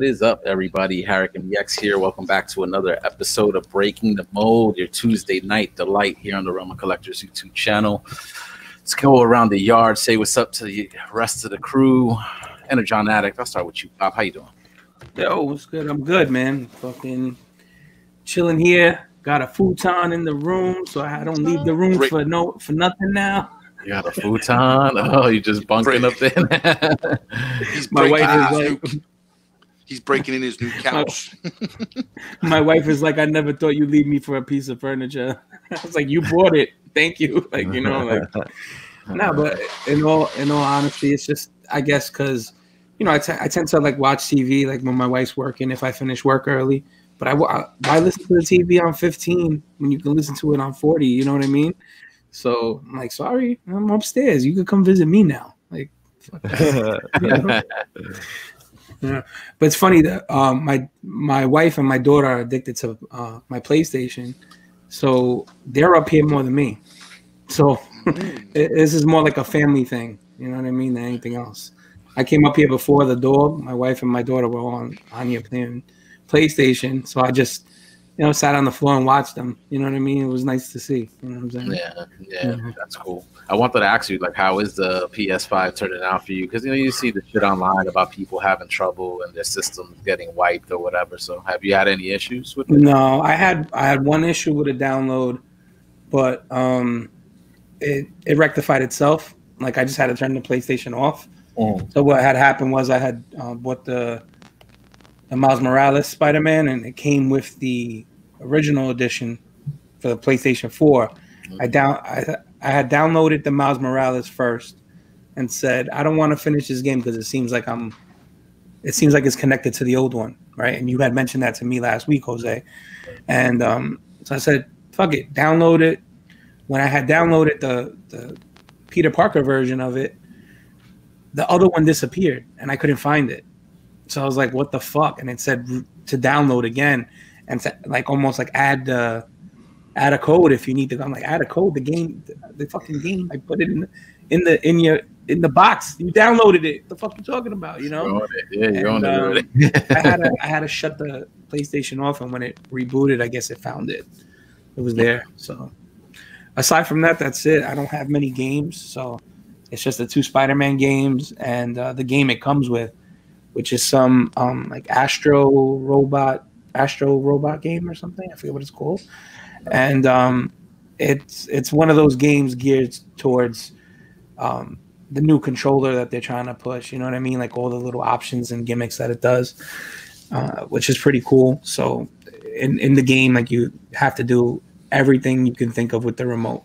What is up, everybody? Harrick MX here. Welcome back to another episode of Breaking the Mold, your Tuesday night delight here on the Realm of Collectors YouTube channel. Let's go around the yard, say what's up to the rest of the crew. Energon Addict, I'll start with you, Bob. How you doing? Yo, what's good? I'm good, man. Fucking chilling here. Got a futon in the room, so I don't leave the room for no for nothing now. You got a futon? Oh, you just bunking up there. My wife is like, he's breaking in his new couch. my wife is like, I never thought you'd leave me for a piece of furniture. I was like, you bought it. Thank you. Like, you know, like no, but in all in all honesty, it's just I guess because you know I, t- I tend to like watch TV like when my wife's working if I finish work early. But I wa- why listen to the TV on 15 when you can listen to it on 40? You know what I mean? So I'm like, sorry, I'm upstairs. You could come visit me now. Like, Yeah. But it's funny that um, my my wife and my daughter are addicted to uh, my PlayStation, so they're up here more than me. So it, this is more like a family thing. You know what I mean? Than anything else. I came up here before the door. My wife and my daughter were on on here playing PlayStation, so I just you know sat on the floor and watched them. You know what I mean? It was nice to see. You know what I'm saying? Yeah, yeah, that's cool. I wanted to ask you, like, how is the PS5 turning out for you? Because you know you see the shit online about people having trouble and their systems getting wiped or whatever. So, have you had any issues with it? No, I had I had one issue with a download, but um, it it rectified itself. Like I just had to turn the PlayStation off. Mm. So what had happened was I had uh, bought the the Miles Morales Spider Man, and it came with the original edition for the PlayStation Four. I down I I had downloaded the Miles Morales first, and said I don't want to finish this game because it seems like I'm. It seems like it's connected to the old one, right? And you had mentioned that to me last week, Jose. And um, so I said, "Fuck it, download it." When I had downloaded the the Peter Parker version of it, the other one disappeared, and I couldn't find it. So I was like, "What the fuck?" And it said to download again, and sa- like almost like add the add a code if you need to. I'm like, add a code. The game, the, fucking game. I put it in the in the in your in the box. You downloaded it. The fuck you talking about? You know. You're. Yeah, you're on it. um. I had to I had to shut the PlayStation off, and when it rebooted, I guess it found it. It was there. So aside from that, that's it. I don't have many games, so it's just the two Spider-Man games and uh, the game it comes with, which is some um, like Astro Robot Astro Robot game or something. I forget what it's called, and um, it's it's one of those games geared towards um, the new controller that they're trying to push. You know what I mean? Like all the little options and gimmicks that it does, uh, which is pretty cool. So in in the game, like you have to do everything you can think of with the remote.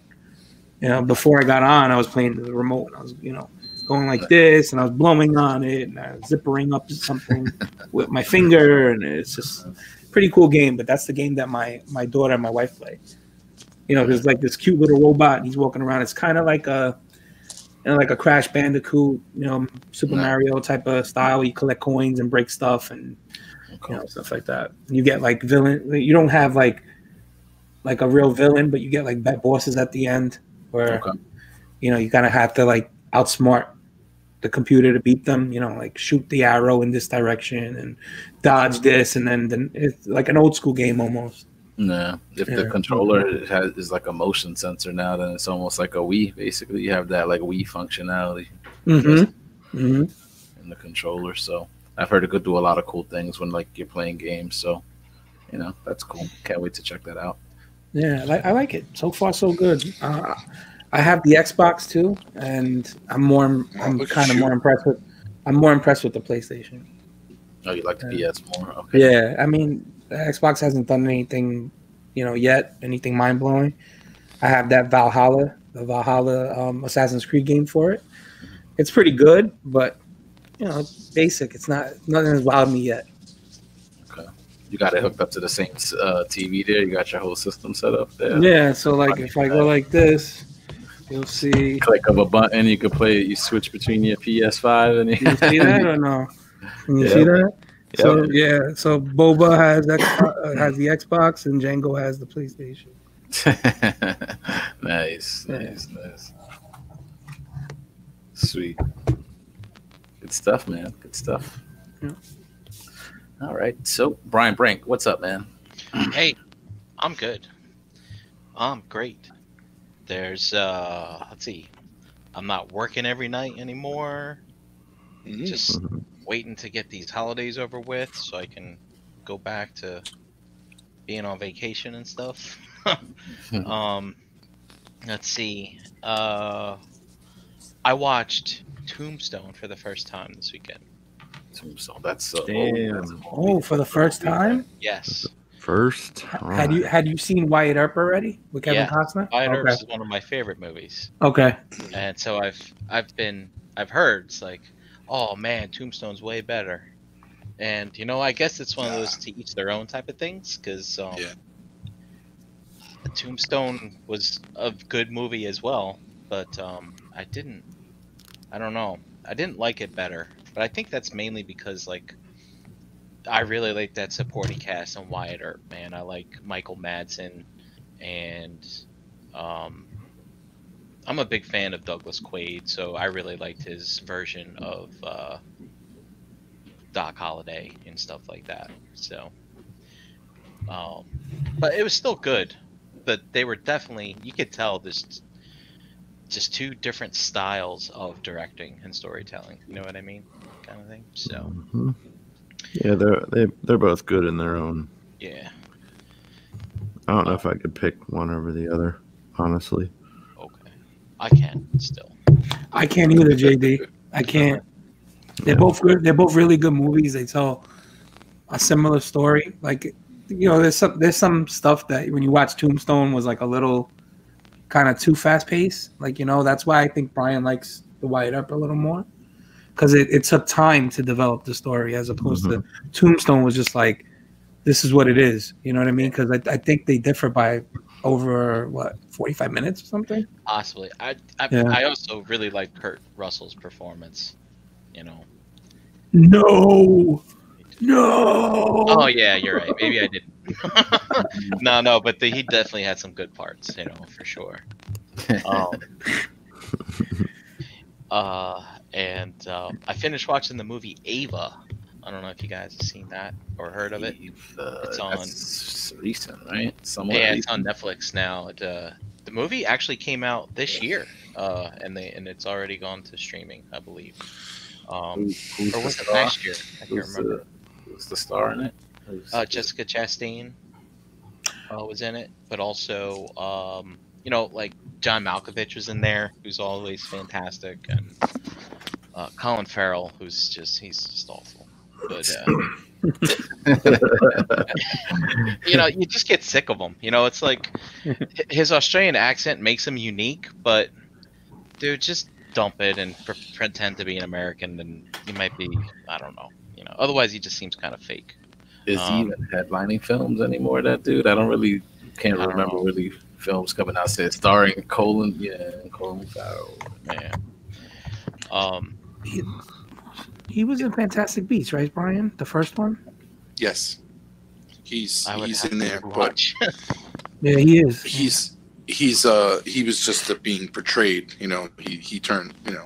You know, before I got on, I was playing the remote. And I was, you know, going like this, and I was blowing on it, and I was zippering up something with my finger, and it's just pretty cool game. But that's the game that my my daughter and my wife play. You know, there's like this cute little robot, and he's walking around. It's kind of like a you know, like a Crash Bandicoot, you know, Super. Mario type of style. You collect coins and break stuff and you know stuff like that. You get like villain. You don't have like like a real villain, but you get like bad bosses at the end where Okay. you know you kind of have to like outsmart the computer to beat them. You know, like shoot the arrow in this direction and dodge this, and then then it's like an old school game almost. Yeah, if the controller has is like a motion sensor now, then it's almost like a Wii. Basically, you have that like Wii functionality Mm-hmm. Mm-hmm. in the controller. So I've heard it could do a lot of cool things when like you're playing games. So you know that's cool. Can't wait to check that out. Yeah, I like, I like it. So far, so good. Uh, I have the Xbox too, and I'm more. I'm at kind of more impressed with. I'm more impressed with the PlayStation. Oh, you like the Yeah. PS more? Okay. Yeah, I mean, the Xbox hasn't done anything, you know, yet. Anything mind blowing. I have that Valhalla, the Valhalla um, Assassin's Creed game for it. It's pretty good, but you know, it's basic. It's not nothing has wowed me yet. Okay. You got it hooked up to the same uh, TV there. You got your whole system set up there. Yeah. So like, if I go like this, you'll see. Click of a button, you can play. You switch between your PS5 and you see that or no? Can you Yeah. see that? So yeah, so Boba has X, uh, has the Xbox and Django has the PlayStation. nice, Yeah. nice, nice. Sweet. Good stuff, man. Good stuff. Yeah. All right. So Brian Brink, what's up, man? Hey, I'm good. I'm great. There's uh let's see. I'm not working every night anymore. Mhm. Just waiting to get these holidays over with so I can go back to being on vacation and stuff. um let's see. Uh I watched Tombstone for the first time this weekend. So that's uh, Damn. that's a. Oh, for the first time? Yes. First, Had you had you seen Wyatt Earp already with Kevin Yeah. Costner? Fire okay. is one of my favorite movies. okay. and so I've I've been I've heard it's like, oh man, Tombstone's way better, and you know I guess it's one of those to each their own type of things because um, Yeah. Tombstone was a good movie as well, but um, I didn't I don't know I didn't like it better, but I think that's mainly because like I really like that supporting cast on Wyatt Earp, man. I like Michael Madsen and um, I'm a big fan of Douglas Quaid, so I really liked his version of uh, Doc Holliday and stuff like that. So, um, but it was still good. But they were definitely you could tell there's just two different styles of directing and storytelling. You know what I mean, kind of thing. So Mhm. Yeah, they're they, they're both good in their own. yeah, I don't know uh, if I could pick one over the other, honestly. okay, I can still. I can't either, JD. I can't. They're both good. They're both really good movies. They tell a similar story. Like you know, there's some there's some stuff that when you watch Tombstone was like a little kind of too fast paced. Like you know, that's why I think Brian likes the Wyatt Earp a little more because it, it took time to develop the story as opposed to Tombstone was just like this is what it is. You know what I mean? Because I, I think they differ by over what 45 minutes or something. Possibly. I I, Yeah. I also really like Kurt Russell's performance. You know. No, no. Oh yeah, you're right. Maybe I didn't. no, no, but the, he definitely had some good parts. You know, for sure. Um, uh, and um, I finished watching the movie Ava. I don't know if you guys have seen that or heard of it. Uh, It's on- that's recent, right? Somewhat Yeah, it's on Netflix now. It, uh, the movie actually came out this year, uh, and they and it's already gone to streaming, I believe. Um, Who- or the was it last year? I can't Who's remember. the, who's the star in it? Who's- uh, Jessica Chastain uh, was in it, but also, um, you know, like John Malkovich was in there, who's always fantastic, and uh, Colin Farrell, who's just he's just awful. But uh, you know, you just get sick of him. You know, it's like his Australian accent makes him unique, but dude, just dump it and pre- pretend to be an American, and you might be, I don't know. You know, otherwise he just seems kind of fake. Is he um, even headlining films anymore? That dude, I don't really can't I remember really films coming out. Said starring Colin, yeah, Colin Farrell. Yeah. Um. He, he was in Fantastic Beasts, right, Brian? The first one. Yes. He's I he's in to there, but watch. Yeah, he is. he's he's uh he was just uh, being portrayed. You know, he he turned. You know,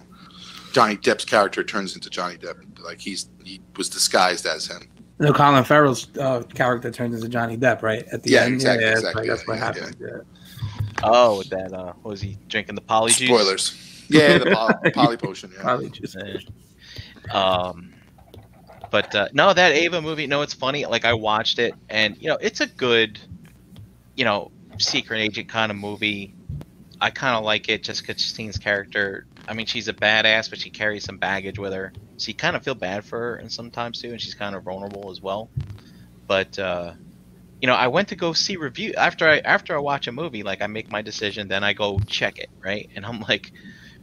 Johnny Depp's character turns into Johnny Depp. Like he's he was disguised as him. no, Colin Farrell's uh, character turns into Johnny Depp, right at the Yeah, end. exactly, yeah, exactly, That's, right, that's yeah, what happened. Yeah. Oh, with that, uh, what was he drinking the Polyjuice? Spoilers. Yeah, the poly, poly potion. Yeah. Probably just. Yeah. Um, but uh, no, that Ava movie. No, it's funny. Like I watched it, and you know, it's a good, you know, secret agent kind of movie. I kind of like it. Jessica Chastain's character. I mean, she's a badass, but she carries some baggage with her. So you kind of feel bad for her, and sometimes too, and she's kind of vulnerable as well. But uh, you know, I went to go see review after I after I watch a movie. Like I make my decision, then I go check it, right? And I'm like,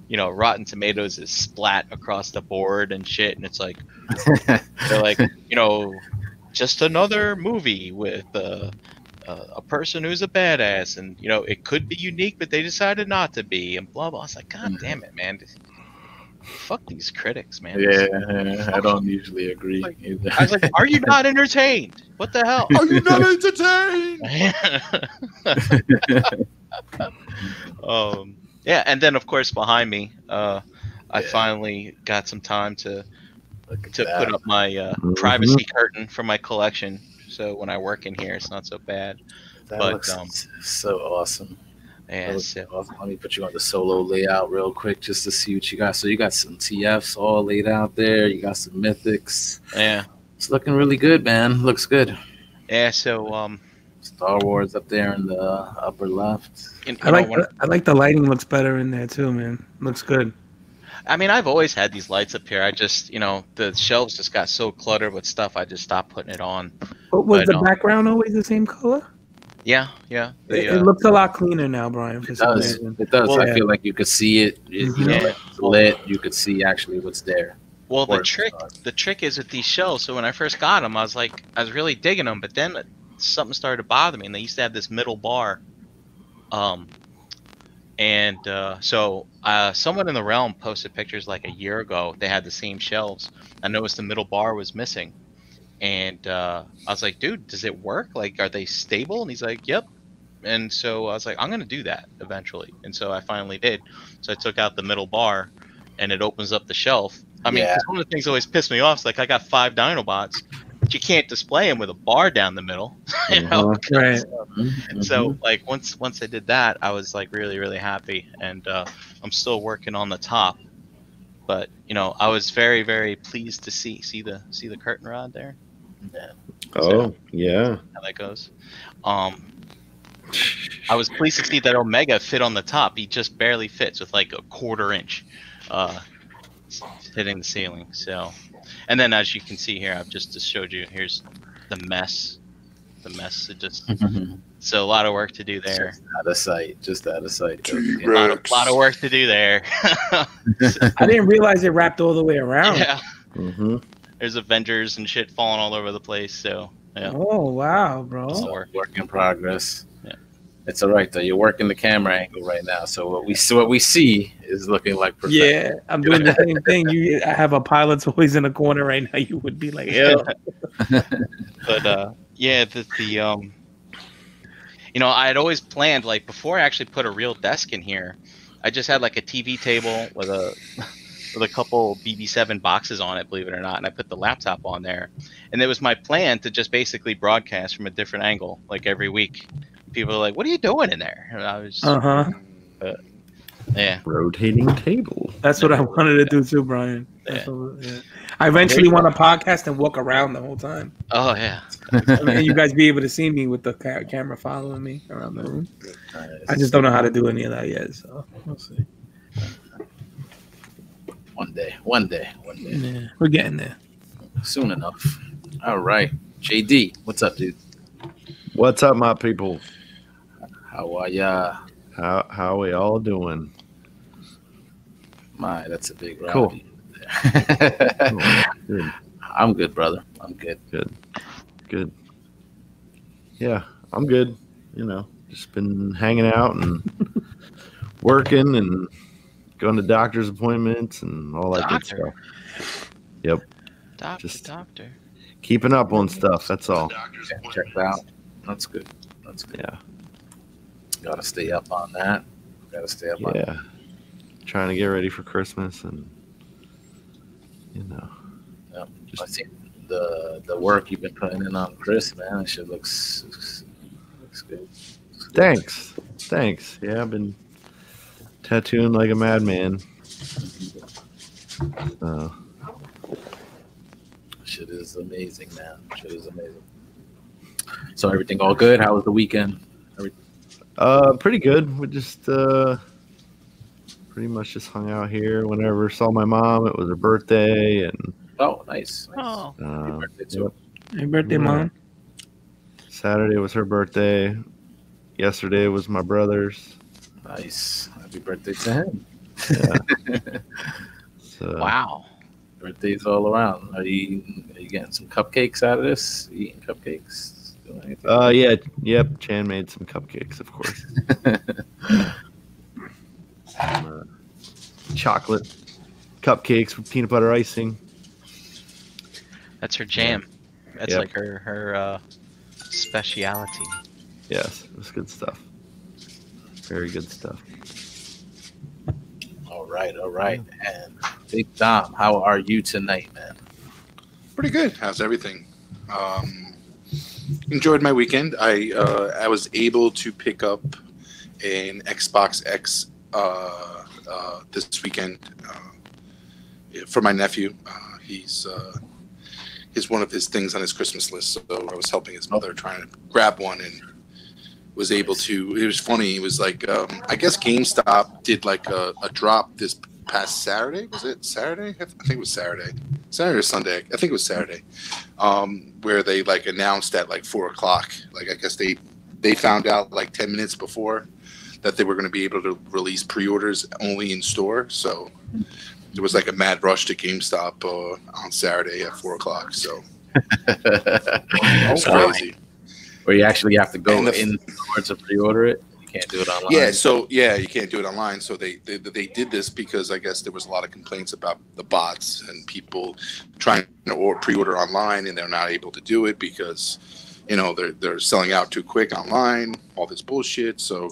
you know, Rotten Tomatoes is splat across the board and shit, and it's like they're like, you know, just another movie with uh, uh, a person who's a badass, and you know, it could be unique, but they decided not to be, and blah blah. I was like, God Mhm. damn it, man! Fuck these critics, man. yeah, I don't usually agree. Like, either. I was like, are you not entertained? What the hell? Are you not entertained? um, yeah, and then of course behind me, uh, I Yeah. finally got some time to to that. put up my uh, Mhm. privacy curtain for my collection. So when I work in here, it's not so bad. That but, looks um, so awesome. That Yeah, looks so- Let me put you on the solo layout real quick just to see what you got. So you got some TFs all laid out there. You got some mythics. yeah, It's looking really good, man. Looks good. yeah. So um, Star Wars up there in the upper left. you- you I like the, I like the lighting looks better in there too, man. Looks good. I mean, I've always had these lights up here. I just, you know, the shelves just got so cluttered with stuff. I just stopped putting it on. But was But, the um, background always the same color? Yeah, yeah. The, It, it uh, looks a lot cleaner now, Brian. It does. It does. Well, I yeah. feel like you could see it. it you know, Yeah. like lit. You could see actually what's there. well, the Or- trick, the trick is with these shelves. So when I first got them, I was like, I was really digging them, but then something started to bother me, and they used to have this middle bar. Um, and uh, so uh, someone in the realm posted pictures like a year ago. They had the same shelves. I noticed the middle bar was missing, and uh, I was like, "Dude, does it work? Like, are they stable?" And he's like, "Yep." And so I was like, "I'm gonna do that eventually." And so I finally did. So I took out the middle bar, and it opens up the shelf. I mean, Yeah. one of the things that always pissed me off is like I got five Dinobots, but you can't display them with a bar down the middle. you know? Uh-huh. Right. Mhm. So like once once I did that, I was like really really happy, and uh, I'm still working on the top. But you know, I was very very pleased to see see the see the curtain rod there Oh, yeah. how that goes. Um, I was pleased to see that Omega fit on the top. He just barely fits with like a quarter inch, uh, hitting the ceiling. So, and then as you can see here, I've just, just showed you. Here's the mess. The mess. It just Mhm. so a lot of work to do there. Just out of sight. Just out of sight. A lot of, lot of work to do there. I didn't realize it wrapped all the way around. yeah. hmm There's Avengers and shit falling all over the place. So yeah. Oh wow, bro. So- work, work in progress. Yeah. It's all right though. You're working the camera angle right now, so what we so what we see is looking like perfection. Yeah, I'm doing the same thing. You, I have a pilot's always in the corner right now. You would be like, yeah. but uh yeah the, the um you know i had always planned like before i actually put a real desk in here i just had like a tv table with a with a couple bb7 boxes on it believe it or not and i put the laptop on there and it was my plan to just basically broadcast from a different angle like every week people are like what are you doing in there and i was just, Uh huh. yeah Rotating table. That's what I wanted to do too, Brian. That's Yeah. what- yeah. I eventually want to podcast and walk around the whole time, oh yeah and you guys be able to see me with the ca- camera following me around the room. I just don't know how to do any of that yet, so we'll see. One day, one day, one day, Yeah, we're getting there. soon enough. All right, JD, what's up, dude? What's up, my people? How are ya? How how we all doing? My, that's a big Cool. rowdy. Good, I'm good, brother. I'm good. good. good. Yeah, I'm good. You know, just been hanging out and working and going to doctor's appointments and all that Doctor? good stuff. doctor Just- doctor Keeping up on stuff. That's all. Checked out. That's good. That's good. Yeah, Gotta stay up on that. Gotta stay up on yeah. Trying to get ready for Christmas and you know, I just see the the work you've been putting in on Chris, man. That shit looks looks, looks good. thanks, thanks. Yeah, I've been tattooing like a madman. So, Shit is amazing, man. Shit is amazing. So everything all good? How was the weekend? Uh, pretty good. We just uh, pretty much just hung out here. Whenever saw my mom, it was her birthday, and Oh, nice. nice. oh Happy uh, birthday to Happy birthday, mom. Saturday was her birthday. Yesterday was my brother's. Nice. Happy birthday to him. So, wow Birthdays all around. Are you are you getting some cupcakes out of this? Eating cupcakes? Doing anything? Uh, yeah, yep. Chan made some cupcakes, of course. Some, uh, chocolate cupcakes with peanut butter icing. that's her jam that's Yep. like her her uh speciality Yes, it was good stuff. Very good stuff. All right, all right. And Big Dom, how are you tonight, man? Pretty good. How's everything? Um, enjoyed my weekend. I uh, I was able to pick up an Xbox X uh, uh, this weekend uh, for my nephew. Uh, he's uh, he's one of his things on his Christmas list, so I was helping his mother trying to grab one and was able to. It was funny. It was like um, I guess GameStop did like a, a drop this past Saturday. Was it Saturday? I think it was Saturday. Saturday or Sunday. I think it was Saturday. Um, where they like announced at like four o'clock. Like I guess they they found out like ten minutes before that they were going to be able to release pre-orders only in store. So there was like a mad rush to GameStop uh, on Saturday at four o'clock. So crazy. Where you actually have to go the- in store to pre-order it. You can't do it online. Yeah, so yeah, you can't do it online. So they, they they did this because I guess there was a lot of complaints about the bots and people trying to or pre-order online and they're not able to do it because you know they're they're selling out too quick online. All this bullshit. So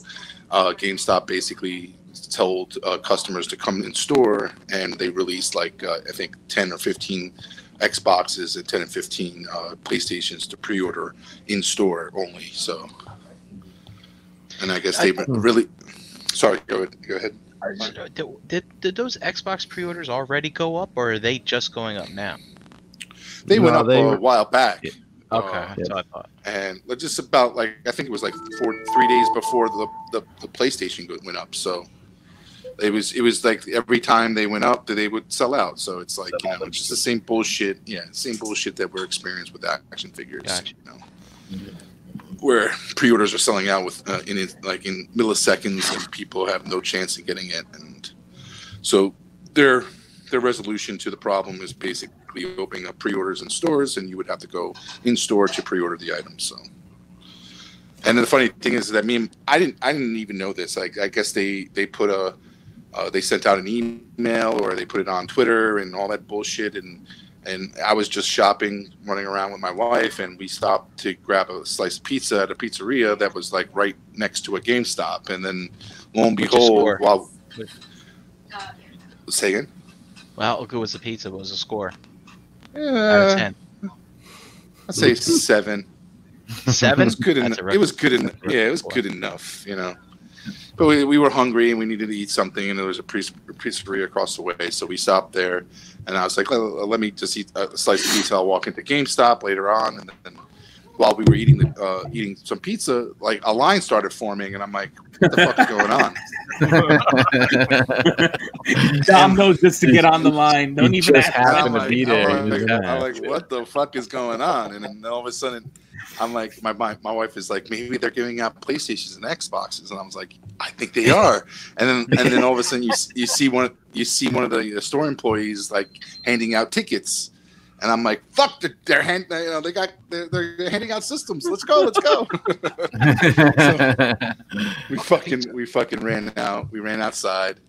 uh, GameStop basically told uh, customers to come in store and they released like uh, I think ten or fifteen Xboxes and ten and fifteen uh, PlayStations to pre-order in store only. So. And I guess they really. Sorry, go ahead. Go ahead. Did, did, did those Xbox pre-orders already go up, or are they just going up now? They went up they- a while back. Yeah. Okay, Uh, that's what I thought. and just about like I think it was like four, three days before the, the, the PlayStation went up. So it was it was like every time they went up, they would sell out. So it's like you know, it's just the same bullshit. Yeah, same bullshit that we're experienced with action figures. Gotcha. You know, where pre-orders are selling out with uh, in like in milliseconds, and people have no chance of getting it. And so their their resolution to the problem is basically opening up pre-orders in stores, and you would have to go in store to pre-order the items. So, and the funny thing is that me, and- I didn't, I didn't even know this. Like, I guess they they put a, uh, they sent out an email or they put it on Twitter and all that bullshit, and and I was just shopping, running around with my wife, and we stopped to grab a slice of pizza at a pizzeria that was like right next to a GameStop, and then lo and behold, while say again. Well, how good was the pizza? What was the score? Out of Uh, ten. I'd say seven. It Seven. was good enough. It was good enough. Yeah, it was good enough. You know, but we, we were hungry and we needed to eat something, and there was a pizz- pizzeria across the way, so we stopped there. And I was like, let, let me just eat a slice of pizza. I'll walk into GameStop later on, and then while we were eating the uh, eating some pizza, like a line started forming, and I'm like, what the fuck is going on? Dom knows just to get on the line. Don't He even just ask. happened I'm to be there. I'm He was like, I'm like, what the fuck is going on? And then all of a sudden, I'm like, my, my my wife is like, maybe they're giving out PlayStations and Xboxes, and I was like, I think they are. And then and then all of a sudden, you you see one you see one of the store employees like handing out tickets. And I'm like, fuck! They're, they're hand, you know, they got they're, they're handing out systems. Let's go, let's go. we fucking we fucking ran out. We ran outside,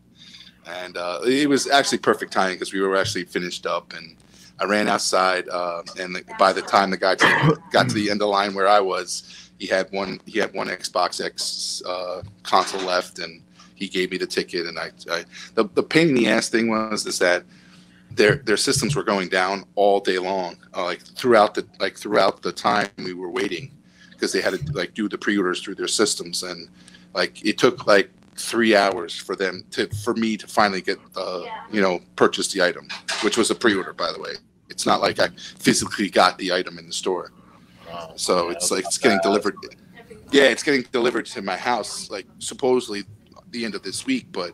and uh, it was actually perfect timing because we were actually finished up, and I ran outside. Uh, and by the time the guy to, got to the end of the line where I was, he had one he had one Xbox X uh, console left, and he gave me the ticket. And I, I the the pain in the ass thing was is that their their systems were going down all day long, uh, like throughout the like throughout the time we were waiting because they had to like do the pre-orders through their systems. And like it took like three hours for them to for me to finally get uh you know purchase the item which was a pre-order by the way. It's not like i physically got the item in the store. So it's like it's getting delivered. Yeah it's getting delivered to my house like supposedly the end of this week but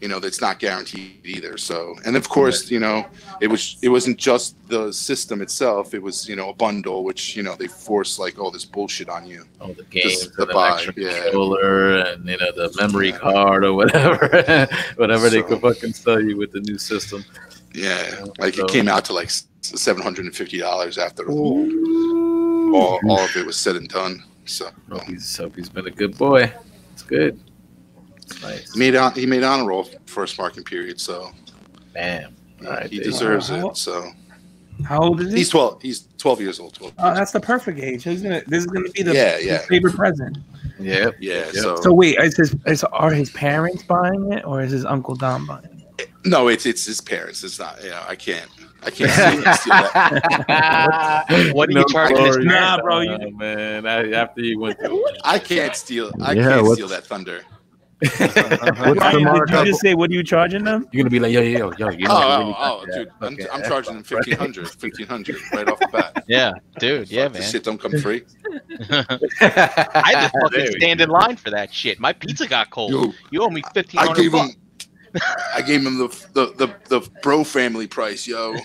you know that's not guaranteed either so and of course you know it was it wasn't just the system itself it was you know a bundle which you know they force like all this bullshit on you all the games, the the buy, yeah. controller, and you know the memory Yeah. card or whatever, whatever they could fucking sell you with the new system. yeah like So- it came out to like seven hundred and fifty dollars after all, all of it was said and done so Hope he's hope he's been a good boy. It's good. It's nice. he made on he made honor roll for a marking period so Bam. All right, he there you deserves go. it so How old is he? he's 12 he's 12 years old 12 Oh, that's the perfect age. He's gonna. This is gonna be the Yeah, yeah. favorite present. Yeah, yeah Yep. so, So wait, is his is, are his parents buying it or is his uncle Dom buying it? Eh, no it's it's his parents it's not you know i can't I can't steal, steal that. What are No you charging this Nah, bro, you- Oh, man, I- after you went through. I can't steal. I Yeah, can't what's- steal that thunder. Uh-huh. What's the Ryan, did you just say what are you charging them? You're gonna be like, yo, yo, yo, yo. You know, Oh, I oh, oh, dude, I'm, fucking I'm charging them Xbox, right? 1500 1500 right off the bat. Yeah, dude. Yeah, Fuck, man. This shit don't come free. I had to fucking stand in line for that shit. My pizza got cold. Yo, You owe me fifteen I gave bucks. him. I gave him the, the the the bro family price, yo.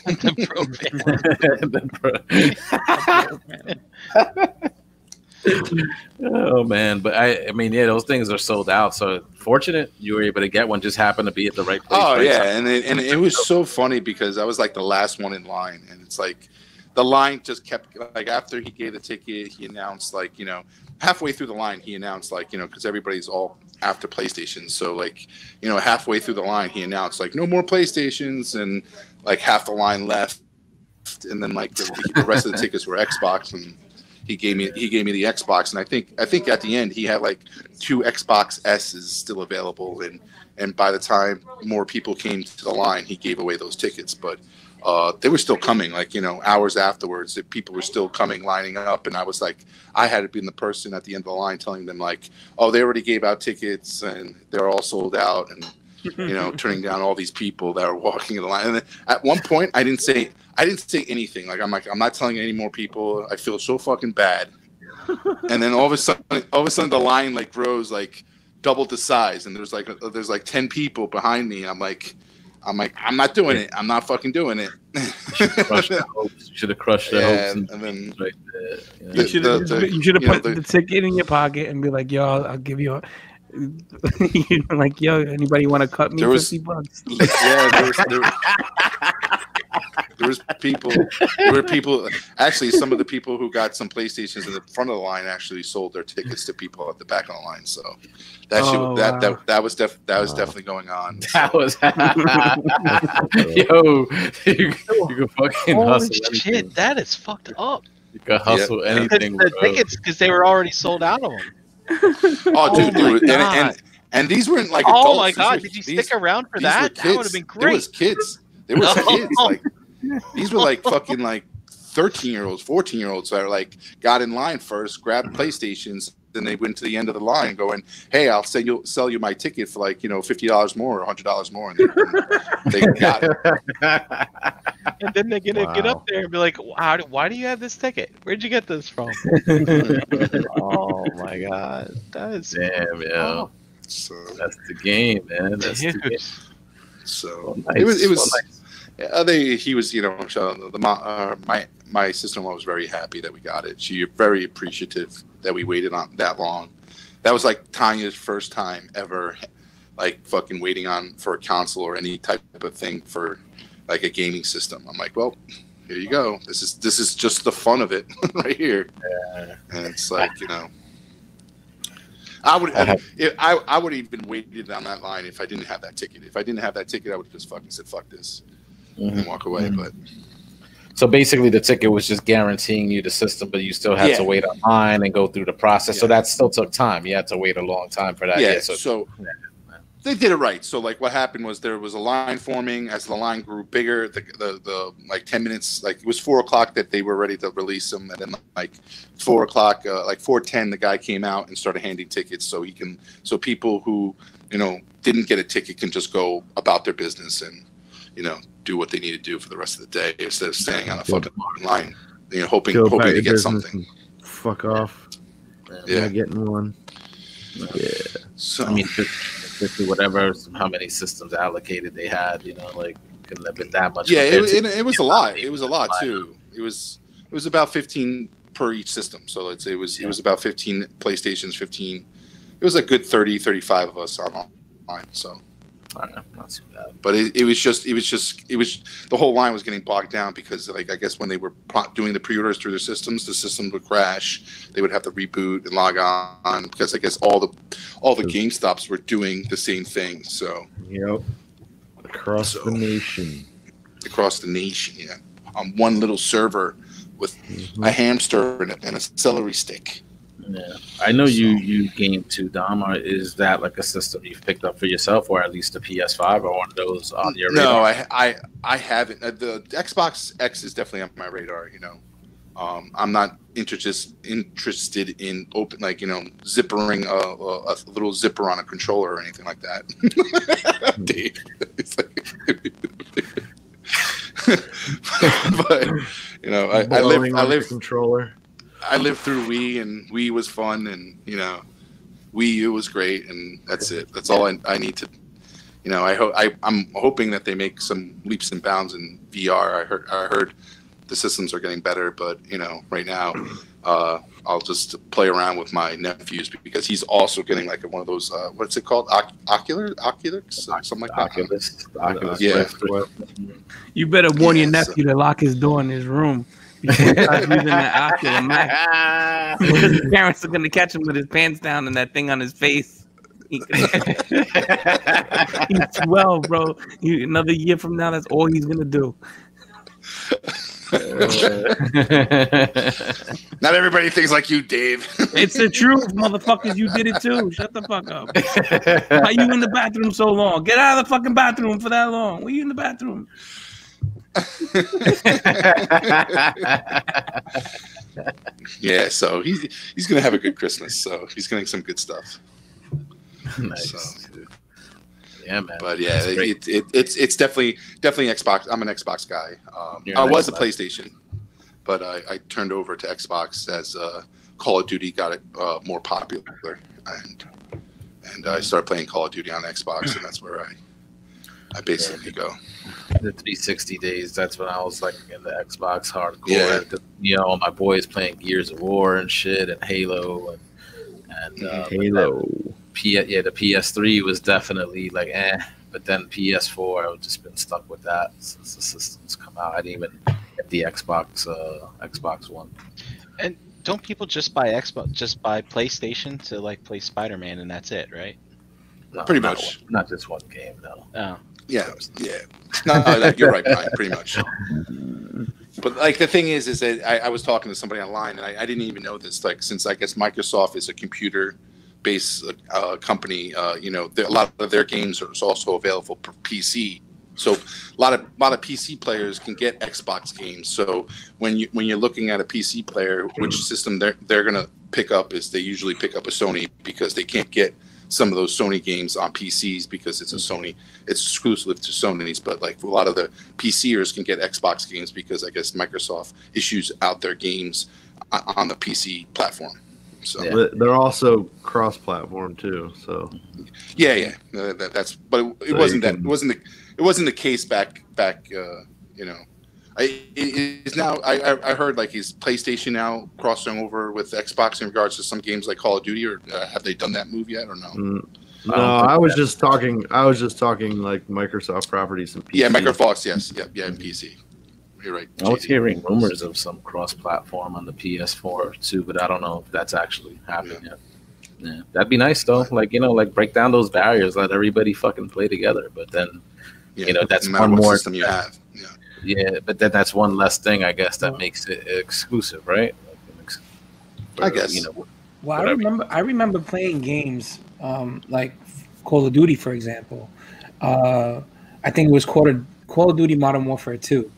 oh man, but I, I mean, yeah, those things are sold out. So fortunate you were able to get one. Just happened to be at the right place. Oh right yeah, time. and it, and it was so funny because I was like the last one in line, and it's like the line just kept like after he gave the ticket, he announced like you know halfway through the line he announced like you know because everybody's all after PlayStation, so like you know halfway through the line he announced like no more PlayStations, and like half the line left, and then like the, the rest of the tickets were Xbox, and he gave me he gave me the Xbox, and I think I think at the end he had like two Xbox S's still available, and and by the time more people came to the line, he gave away those tickets. But uh, they were still coming, like you know, hours afterwards. That people were still coming, lining up, and I was like, I had to be the person at the end of the line telling them like, oh, they already gave out tickets and they're all sold out, and you know, turning down all these people that are walking in the line. And at one point, I didn't say I didn't say anything. Like I'm like I'm not telling any more people. I feel so fucking bad. and then all of a sudden, all of a sudden, the line like grows like doubled the size, and there's like uh, there's like ten people behind me. I'm like, I'm like, I'm not doing it. I'm not fucking doing it. Crushed the hopes. You should have crushed the Yeah, hopes and and then right. Yeah. You should have the- the- you should have you know, put the- the, ticket in your pocket and be like, "Yo, I'll, I'll give you a." you know, like, yo, anybody want to cut me There was- fifty bucks? yeah, there was, there, there was people. There were people. Actually, some of the people who got some PlayStations in the front of the line actually sold their tickets to people at the back of the line. So that shit, Oh, that, wow. that that was def, that was Wow. definitely going on. That was yo. You, you can fucking Holy hustle shit, anything. that is fucked up. You can hustle Yeah. Because anything. the bro. tickets, because they were already sold out of them. Oh, dude, Oh dude, and, and and these weren't like oh my god, were- did you these- stick around for that? That would have been been There was kids. There was No. kids. Like these were like fucking like thirteen year olds, fourteen year olds that are like got in line first, grabbed mm-hmm. PlayStations, then they went to the end of the line, going, "Hey, I'll sell you sell you my ticket for like you know fifty dollars more or hundred dollars more," and they, they got it. And then they're gonna get up there and be like, "How? do- Why do you have this ticket? Where'd you get this from?" oh my god, that is Damn, yo. Oh, So, That's the game, man. That's the game. so Nice. it was it was. Well, nice. Yeah, they he was you know the uh, my my sister in law was very happy that we got it. She very appreciative that we waited on that long. That was like Tanya's first time ever, like fucking waiting on for a console or any type of thing for like a gaming system. I'm like, well, here you go. This is this is just the fun of it right here. And it's like you know. I would I have- I, I would have even waited on that line if I didn't have that ticket. If I didn't have that ticket, I would have just fucking said fuck this Mhm. and walk away. Mhm. But So basically, the ticket was just guaranteeing you the system, but you still had Yeah. to wait online and go through the process. So that still took time. You had to wait a long time for that. yeah, Yeah. so, so so they did it right. So like what happened was there was a line forming as the line grew bigger. The the, the like ten minutes like it was four o'clock that they were ready to release them, and then like four o'clock, uh, like four ten, the guy came out and started handing tickets so he can so people who you know didn't get a ticket can just go about their business and you know do what they need to do for the rest of the day instead of staying on a fucking line, you know, hoping Go hoping to get something. fuck off. Yeah. Not getting one. Yeah. So I mean, 50, 50 whatever, how many systems allocated they had, you know, like couldn't have been that much. yeah, it, it, it was a lot. It was a lot too. It was it was about fifteen per each system. So it's it was it was about fifteen PlayStations, fifteen. It was a good 30, 35 of us on online. So, All right, not too bad. but it, it was just it was just it was the whole line was getting bogged down because like I guess when they were pro- doing the pre-orders through their systems, the system would crash. They would have to reboot and log on because I guess all the all the Game Stops were doing the same thing. So Yep. Across So- the nation. across the nation, yeah, on one little server with Mhm. a hamster and a, and a celery stick. Yeah, I know you you game to Dom. Or Is that like a system you've picked up for yourself, or at least a PS5 or one of those on your No, radar? I, I I haven't. Uh, the Xbox X is definitely on my radar. You know, um, I'm not interested interested in open like you know zippering a, a, a little zipper on a controller or anything like that. Dave, like- but you know, I, I on I the lived controller. I lived through Wii, and Wii was fun, and you know, Wii U was great, and that's it. That's all I, I need to. You know, I hope I I'm hoping that they make some leaps and bounds in VR. I heard I heard the systems are getting better, but you know, right now, uh, I'll just play around with my nephews because he's also getting like one of those uh, what's it called, Oc- ocular, oculus, something like that. Oculus, Oculus Yeah. You better warn your Yeah, so- nephew to lock his door in his room before he using that Oculus Max. Because his parents are gonna catch him with his pants down and that thing on his face. He's 12, bro. You, another year from now, that's all he's gonna do. Not everybody thinks like you, Dave. It's the truth, motherfuckers. You did it too. Shut the fuck up. Why you in the bathroom so long? Get out of the fucking bathroom for that long. Were you in the bathroom? yeah, so he's he's gonna have a good Christmas. So he's getting some good stuff. nice. So- Yeah, man. But yeah, great. it, it, it's it's definitely definitely Xbox. I'm an Xbox guy. Um, I was a PlayStation, but I, I turned over to Xbox as uh, Call of Duty got it uh, more popular, and and I started playing Call of Duty on Xbox, and that's where I I basically go. the 360 days. That's when I was like in the Xbox hardcore. Yeah. The- you know, all my boys playing Gears of War and shit, and Halo, and and uh, Halo. P- yeah, the PS3 was definitely like eh, but then PS4, I've just been stuck with that since the systems come out. I didn't even get the Xbox uh, Xbox One. And don't people just buy Xbox, just buy PlayStation to like play Spider Man and that's it, right? No, Pretty not much. one- not just one game, no. Oh, Yeah, yeah. No, no, you're right, Brian. Pretty much. But like the thing is, is that I, I was talking to somebody online, and I, I didn't even know this. Like, since I guess Microsoft is a computer-based uh, company, uh, you know, a lot of their games are also available for PC. So a lot of a lot of PC players can get Xbox games. So when you when you're looking at a PC player, which system they're they're gonna pick up is they usually pick up a Sony because they can't get some of those Sony games on PCs because it's a Sony it's exclusive to Sony's, but like a lot of the PCers can get Xbox games because I guess Microsoft issues out their games on the PC platform. So Yeah. They're also cross-platform too. So yeah, yeah, that, that's but it, it So wasn't you that can- it wasn't the it wasn't the case back back uh, you know. I, it is now. I, I- I heard like is PlayStation now crossing over with Xbox in regards to some games like Call of Duty, or uh, have they done that move yet, or no? mm, I no, don't think I was that- just talking. I was just talking like Microsoft properties and PC. Yeah, Microsoft. Yes, yeah, yeah, and PC. You're right. I was hearing rumors of some cross-platform on the PS4 too, but I don't know if that's actually happened yet. Yeah, that'd be nice though. Like you know, like break down those barriers, let everybody fucking play together. But then, Yeah, you know, that's no one more- system you have. Yeah. yeah, but then that's one less thing, I guess, that makes it exclusive, right? Like, ex- I guess. you know. Well, I remember I remember playing games um, like Call of Duty, for example. Uh, I think it was Call of, Call of Duty Modern Warfare 2.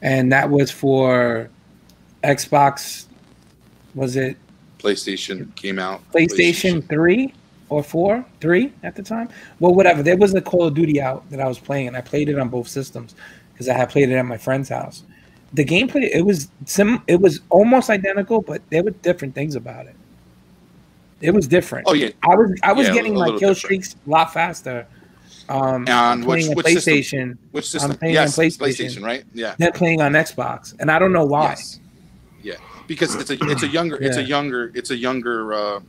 And that was for Xbox, was it PlayStation came out. PlayStation 3 or 4? 3 at the time? Well, whatever. There was a Call of Duty out that I was playing, and I played it on both systems because I had played it at my friend's house. The gameplay, it was sim, it was almost identical, but there were different things about it. It was different. Oh yeah, I was I was Yeah, getting my kill different. streaks a lot faster. Um, On which- which system? PlayStation which system? playing yes, on PlayStation. PlayStation. right? Yeah. than playing on Xbox, and I don't know why. Yes. Yeah, because it's a it's a younger it's a younger it's a younger uh,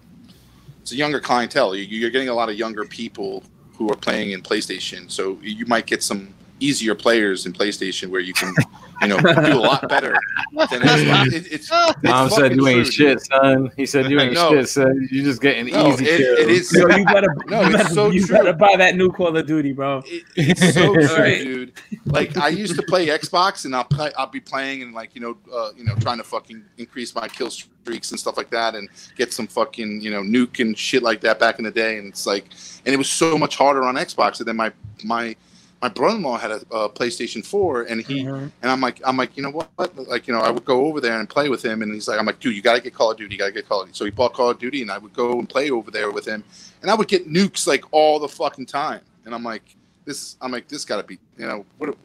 it's a younger clientele. You, you're getting a lot of younger people who are playing in PlayStation, so you might get some easier players in PlayStation where you can you know, do a lot better than Xbox. It, it's, it's Mom said you ain't true, shit, dude. son. He said you ain't No. shit, son. You just getting No, easy it- kills. it is- Yo, you better, No, you, it's better, so you true. better buy that new Call of Duty, bro. It, it's so true, Right. dude. Like I used to play Xbox, and I'll play, I'll be playing and like you know, uh, you know, trying to fucking increase my kill streaks and stuff like that, and get some fucking you know nuke and shit like that back in the day. And it's like, and it was so much harder on Xbox. And then my my my brother-in-law had a, uh PlayStation 4, and he Mhm. and I'm like, I'm like, you know what? Like, you know, I would go over there and play with him, and he's like, I'm like, dude, you gotta get Call of Duty, you gotta get Call of Duty. So he bought Call of Duty, and I would go and play over there with him, and I would get nukes like all the fucking time, and I'm like, this, I'm like, this gotta be, you know, what?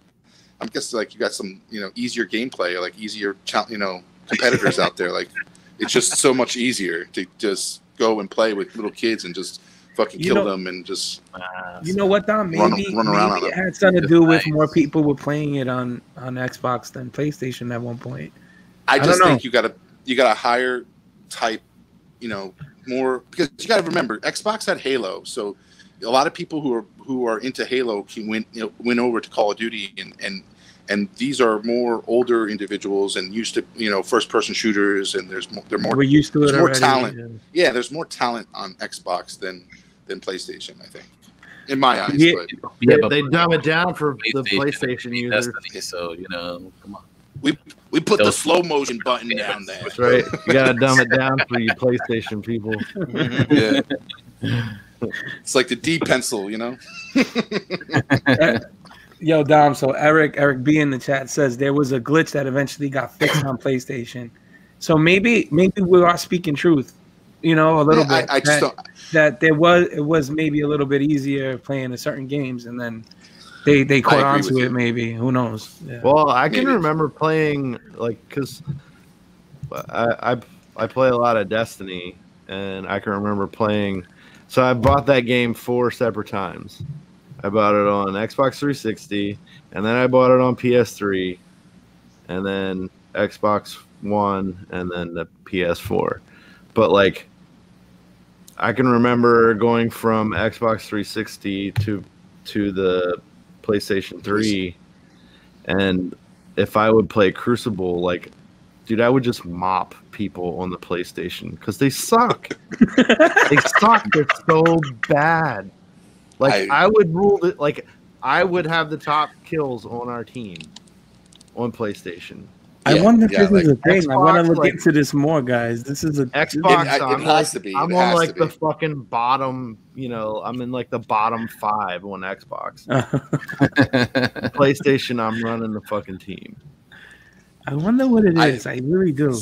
I'm guessing like you got some, you know, easier gameplay, or like easier, chal- you know, competitors out there. Like, it's just so much easier to just go and play with little kids and just fucking You kill know- them and just Nah, You know what, Dom? Run- Maybe, run around maybe on it them. had something to do with nice. more people were playing it on on Xbox than PlayStation at one point. I don't just know. think you got to you got a higher type, you know, more because you got to remember Xbox had Halo, so a lot of people who are who are into Halo went you know, went over to Call of Duty and and and these are more older individuals and used to you know first person shooters and there's more, they're more We're used to it there's more talent. and- yeah there's more talent on Xbox than than PlayStation I think in my eyes Yeah. but yeah, they, but they dumb it down for the PlayStation PlayStation users. Destiny, so you know, come on. we we put the slow motion button down there That's right. You gotta dumb it down for you PlayStation people. yeah it's like the D pencil you know Yo, Dom. So Eric, Eric B in the chat says there was a glitch that eventually got fixed on PlayStation. So maybe, maybe we are speaking truth. You know, a little Yeah, bit. I, I just that, don't that there was it was maybe a little bit easier playing a certain games, and then they they caught on with to you. it. Maybe who knows? Yeah. Well, I can Maybe. remember playing like because I, I I play a lot of Destiny, and I can remember playing. So I bought that game four separate times. I bought it on Xbox 360, and then I bought it on PS3, and then Xbox One, and then the PS4. But like, I can remember going from Xbox 360 to to the PlayStation 3 and if I would play Crucible, like, dude, I would just mop people on the PlayStation because they suck. they suck. They're so bad. Like, I- I, would rule it. Like, I would have the top kills on our team on PlayStation. I Yeah, wonder if yeah, this is a like thing. I want to look like- into this more, guys. This is a Xbox, It- it I'm has like, to be. I'm It on like the be. fucking bottom. You know, I'm in like the bottom five on Xbox. PlayStation, I'm running the fucking team. I wonder what it is. I- I, really do.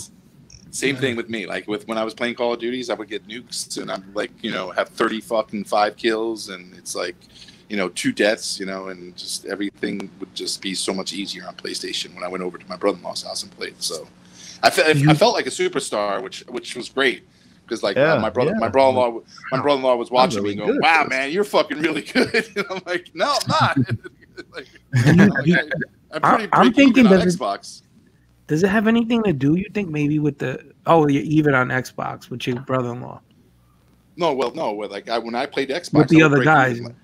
Same thing with me. Like with when I was playing Call of Duties, I would get nukes, and I'm like, you know, have thirty fucking five kills, and it's like, you know, two deaths, you know, and just everything would just be so much easier on PlayStation when I went over to my brother-in-law's house and played. So, I felt I felt like a superstar, which which was great because like uh, my brother, yeah. my brother-in-law, my brother-in-law was watching really me going, good at "Wow, this." man, you're fucking really good." and I'm like, "No, I'm not." like, I, I'm I- pretty I'm thinking on it- Xbox. Does it have anything to do? You think maybe with the oh, you're even on Xbox with your brother-in-law No, well, no, like I, when I played Xbox with the would other guys? even.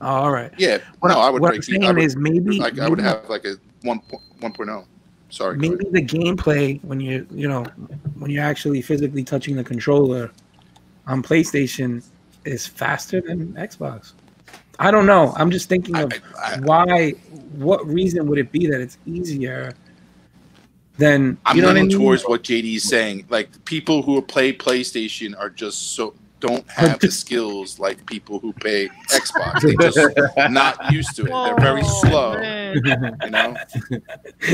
Oh, all right. Yeah, What, no, I, I would what break. I'm saying I would, is maybe like I would have like a one one point oh. Sorry. maybe the gameplay when you you know when you're actually physically touching the controller on PlayStation is faster than Xbox. I don't know. I'm just thinking of I, why. What reason would it be that it's easier than I'm you know what I leaning mean? towards what JD is saying. Like people who play PlayStation are just so don't have the skills like people who play Xbox. They're just not used to it. They're very Oh, slow. man. You know,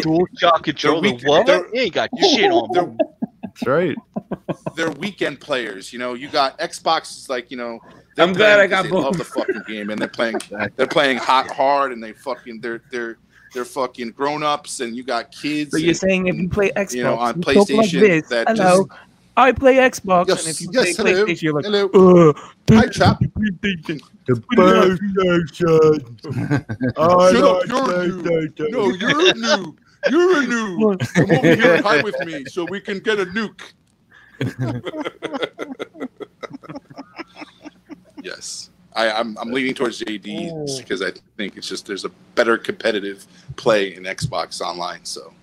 Dual shock controller. What? they're- You ain't got your shit on. they're. That's right. they're weekend players. You know, you got Xbox is like you know. I'm glad I got got 'cause They love the fucking game, and they're playing. They're playing hot hard, and they fucking they're they're they're fucking grown ups, and you got kids. So you're and- saying if you play Xbox, you know, on you talk like PlayStation, this, that hello, I play Xbox, Yes, and if you yes, play hello, PlayStation, you're like, hello. uh, Hi, chap. PlayStation. The PlayStation. I Shut up, you're a noob. No, you're a noob. You're a noob. Come over here and hide with me so we can get a nuke. yes. I, I'm I'm leaning towards JD Oh. because I think it's just there's a better competitive play in Xbox Online. So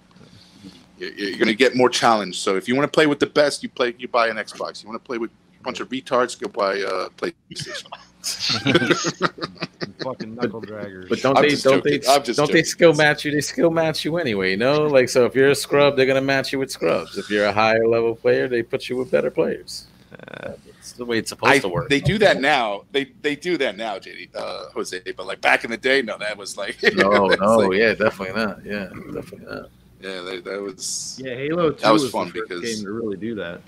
you're, you're going to get more challenge. So if you want to play with the best, you play you buy an Xbox. You want to play with a bunch of retards, go buy a PlayStation. Fucking knuckle draggers. But don't I'm they just don't joking. they I'm just don't they skill match you? They skill match you anyway, you know? Like so if you're a scrub, they're gonna match you with scrubs. If you're a higher level player, they put you with better players. Uh, it's the way it's supposed I, to work. they do that now. They they do that now, JD uh, Jose. But like back in the day, no, that was like no, no, like- yeah, definitely not. Yeah, definitely not. Yeah, that, that was yeah, Halo 2 That was was, fun the first because- game to really do that.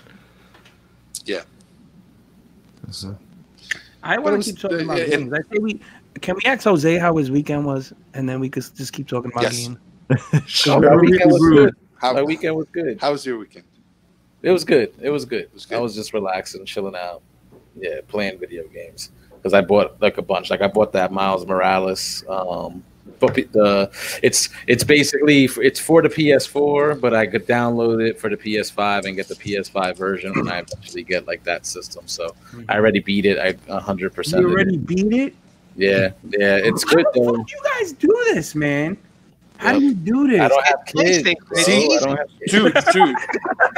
Yeah. So- I want to keep talking about it- games. I say we can we ask Jose how his weekend was, and then we could just keep talking about Yes. games. My weekend was good. how My weekend was good. how was your weekend? It was good. It was good. It was good. I was just relaxing, chilling out. Yeah, playing video games because I bought like a bunch. Like I bought that Miles Morales. Um, but p- the it's it's basically it's for the PS4, but I could download it for the PS5 and get the PS5 version when I eventually get like that system. So I mm-hmm. already beat it. I hundred percent. You already beat it. Yeah, yeah, it's good How the though. you guys do this, man? How do you do this? I don't have kids. PlayStation. bro. See? I don't have kids. dude, dude,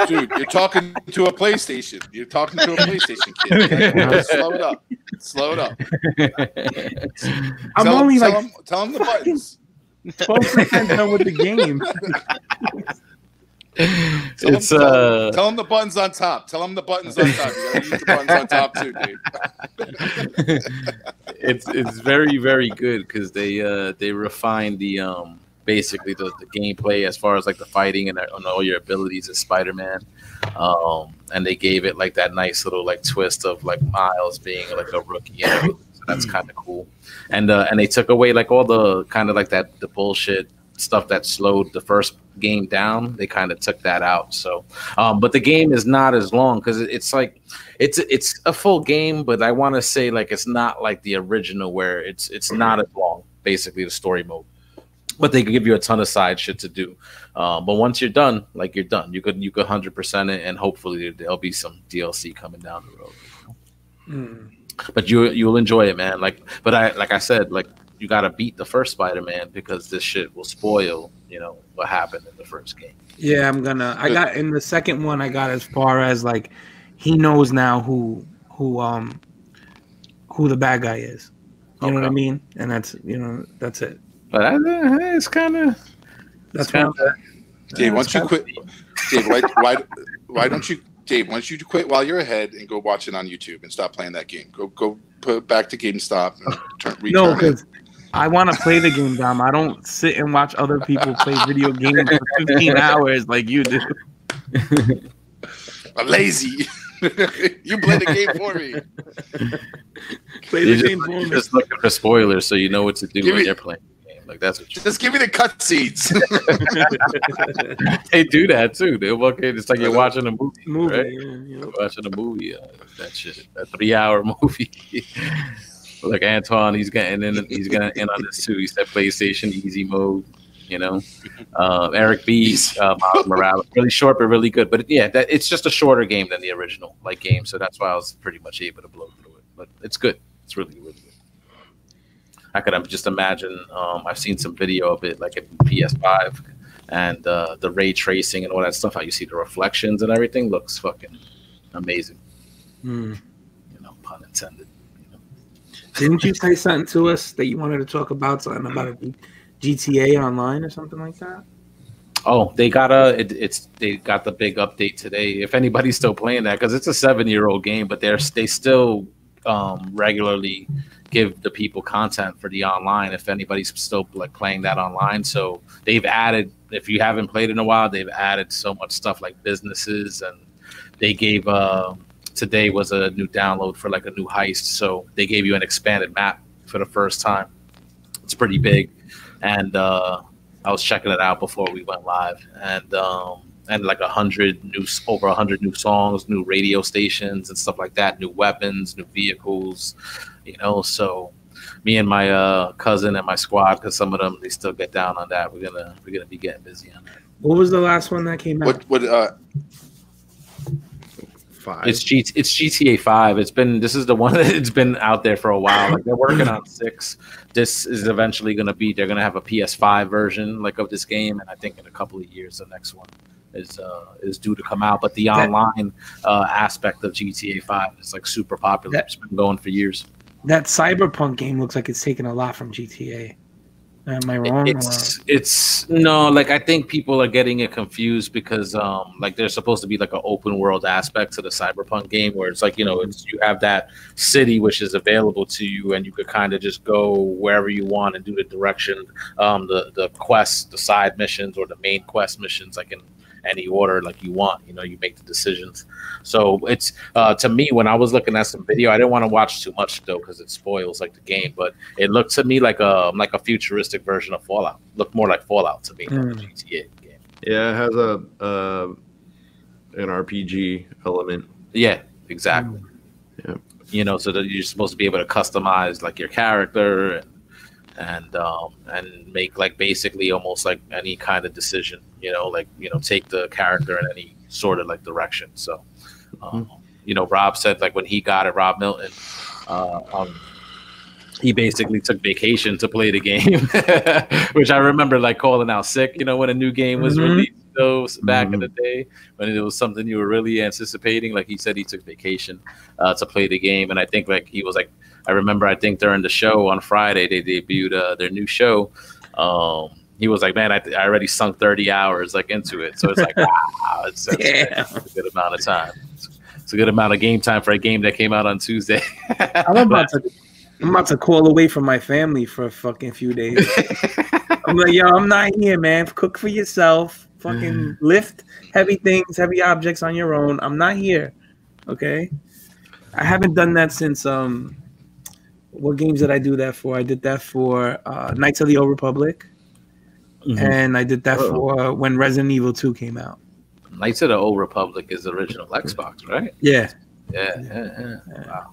dude, you're talking to a PlayStation. You're talking to a PlayStation kid. Like, slow it up. Slow it up. I'm tell only him, like tell him, tell him the fucking- buttons. twelve percent done with the game. Tell it's him, uh him, tell him the buttons on top. Tell him the buttons on top. You gotta use the buttons on top too, dude. it's it's very very good because they uh they refined the um basically the, the gameplay as far as like the fighting and, and all your abilities as spider-man. Um and they gave it like that nice little like twist of like miles being like a rookie so that's kind of cool. And uh and they took away like all the kind of like that the bullshit stuff that slowed the first game down. They kind of took that out. So um but the game is not as long because it's like it's it's a full game, but I want to say like it's not like the original where it's it's not as long. Basically, the story mode, but they could give you a ton of side shit to do. Um, but once you're done, like you're done, you could you could hundred percent it, and hopefully there'll be some DLC coming down the road. Mm. But you you'll enjoy it, man. Like, but I like I said, like you got to beat the first Spider-Man because this shit will spoil, you know, what happened in the first game. Yeah, I'm gonna. I got in the second one. I got as far as like he knows now who who um who the bad guy is. You know what I mean? And that's you know that's it. But I, it's kind of That's kind what. Dave, why don't you quit? Dave, why, why, why don't you, Dave? Why don't you quit while you're ahead and go watch it on YouTube and stop playing that game? Go, go, put back to GameStop and turn. No, return it. because I want to play the game, Dom. I don't sit and watch other people play video games for 15 hours like you do. I'm lazy. you play the game for me. Play You're the just, game for you're me. just looking for spoilers so you know what to do Give when me- you're playing the game. Like that's what Just give me the cutscenes. they do that too. They walk in, it's like you're watching a movie. Movie. Right? yeah, yeah. You're watching a movie. Uh, that shit, a three hour movie. like Antoine, he's getting in. He's getting in on this too. He said PlayStation Easy mode. You know, uh, Eric B. Uh, Miles Morales, really short but really good. But yeah, that, it's just a shorter game than the original like game, so that's why I was pretty much able to blow through it. But it's good. It's really really good. I could just imagine. Um, I've seen some video of it, like in PS5, and uh, the ray tracing and all that stuff. How you see the reflections and everything looks fucking amazing. Hmm. You know, pun intended. Didn't you say something to us that you wanted to talk about something about GTA online or something like that? Oh, they got a. It, it's they got the big update today. If anybody's still playing that, because it's a seven-year-old game, but they're they still um, regularly give the people content for the online. If anybody's still like playing that online, so they've added. If you haven't played in a while, they've added so much stuff like businesses, and they gave. Uh, today was a new download for like a new heist, so they gave you an expanded map for the first time. It's pretty big, and. uh I was checking it out before we went live, and um, and like a hundred new, over a hundred new songs, new radio stations and stuff like that, new weapons, new vehicles, you know. So me and my uh, cousin and my squad, because some of them they still get down on that. We're gonna we're gonna be getting busy on that. What was the last one that came out? what, what, uh, five. It's G it's GTA five. It's been this is the one that it's been out there for a while. Like they're working on six. This is eventually gonna be they're gonna have a PS five version like of this game, and I think in a couple of years the next one is uh is due to come out. But the online uh aspect of GTA five is like super popular. That- it's been going for years. That Cyberpunk game looks like it's taken a lot from GTA. Am I wrong? It's it's no like I think people are getting it confused because um like there's supposed to be like an open world aspect to the cyberpunk game where it's like you know it's you have that city which is available to you and you could kind of just go wherever you want and do the direction um the the quests the side missions or the main quest missions like in any order like you want you know you make the decisions so it's uh to me when i was looking at some video i didn't want to watch too much though because it spoils like the game but it looked to me like a like a futuristic version of fallout looked more like fallout to me than a Mm. gta game yeah, it has a uh, an RPG element. yeah exactly Yeah. you know so that you're supposed to be able to customize like your character and and um and make like basically almost like any kind of decision you know like you know take the character in any sort of like direction so um, you know rob said like when he got it rob milton uh um he basically took vacation to play the game which i remember like calling out sick you know when a new game was Mhm. released those back in Mhm. the day when it was something you were really anticipating like he said he took vacation uh, to play the game and i think like he was like i remember i think during the show on friday they debuted uh, their new show um he was like man I, I already sunk 30 hours like into it so it's like wow it's, it's, Damn. it's a good amount of time it's, it's a good amount of game time for a game that came out on tuesday I'm about to I'm about to call away from my family for a fucking few days. I'm like, yo, I'm not here, man. Cook for yourself. Fucking lift heavy things, heavy objects on your own. I'm not here. Okay. I haven't done that since um what games did I do that for? I did that for uh Knights of the Old Republic. Mhm. And I did that Oh. for when Resident Evil 2 came out. knights of the old republic is the original xbox right Yeah. yeah yeah, yeah. wow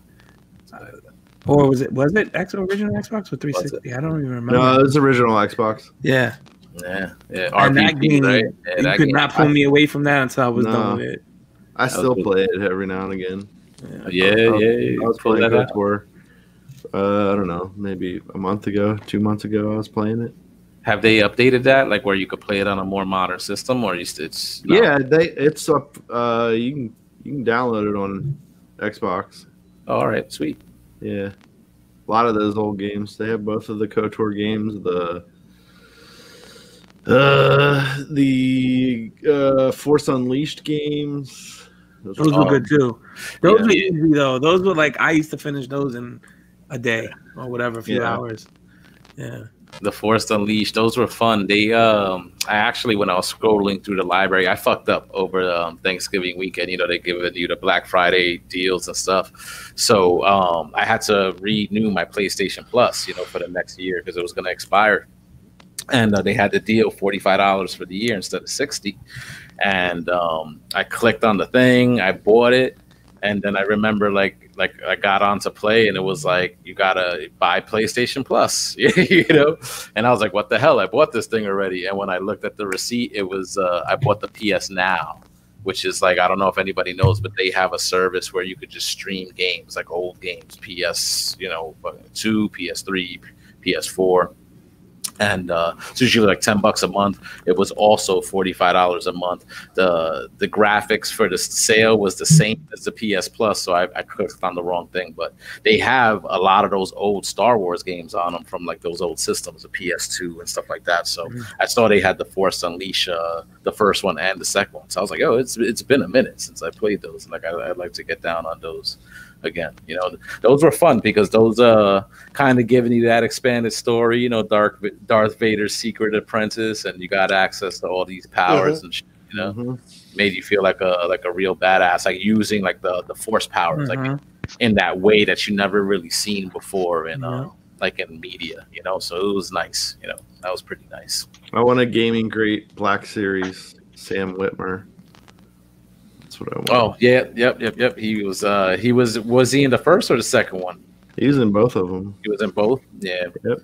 Or was it was it X original Xbox or 360? I don't even remember. No, it was original Xbox. yeah. yeah yeah And that game, right? Yeah, you that could game- not pull me away from that until I was No. done with it. I still good. play it every now and again. yeah I was- yeah, I was pull playing that out. KOTOR. Uh, I don't know, maybe a month ago, two months ago, I was playing it. Have they updated that, like where you could play it on a more modern system, or you st- it's no? Yeah, they it's up. Uh, you can you can download it on Xbox. All right, sweet. Yeah, a lot of those old games. They have both of the Kotor games. The uh, the uh, Force Unleashed games. Those Those are were all- good too. Those Yeah. were easy though. Those were like I used to finish those in a day or whatever, a few Yeah. hours. Yeah. The Force Unleashed, those were fun. They, um, I actually, when I was scrolling through the library, I fucked up over um, Thanksgiving weekend. You know, they give you the Black Friday deals and stuff. So um, I had to renew my PlayStation Plus, you know, for the next year because it was going to expire. And uh, they had the deal forty five dollars for the year instead of sixty. And um, I clicked on the thing, I bought it, and then I remember like like I got on to play, and it was like you gotta buy PlayStation Plus, you know. And I was like, what the hell? I bought this thing already. And when I looked at the receipt, it was uh, I bought the PS Now, which is like I don't know if anybody knows, but they have a service where you could just stream games, like old games, PS, you know, two, PS3, PS4 and uh, it's usually like 10 bucks a month. It was also $45 a month. The the graphics for the sale was the same as the ps plus so I, I clicked on the wrong thing. But they have a lot of those old star wars games on them from like those old systems the ps2 and stuff like that. So Mhm. i saw they had the force unleash uh, the first one and the second one. So i was like oh it's it's been a minute since i played those like I, i'd like to get down on those again you know those were fun because those uh kind of giving you that expanded story you know dark darth vader's secret apprentice and you got access to all these powers and shit, you know Mhm. made you feel like a like a real badass like using like the the force powers like Mhm. in that way that you never really seen before in uh like in media you know so it was nice you know that was pretty nice I want a gaming great Black Series Sam Witwer. That's what I want. oh yeah yep yep yep he was uh he was was he in the first or the second one he's in both of them. he was in both yeah Yep.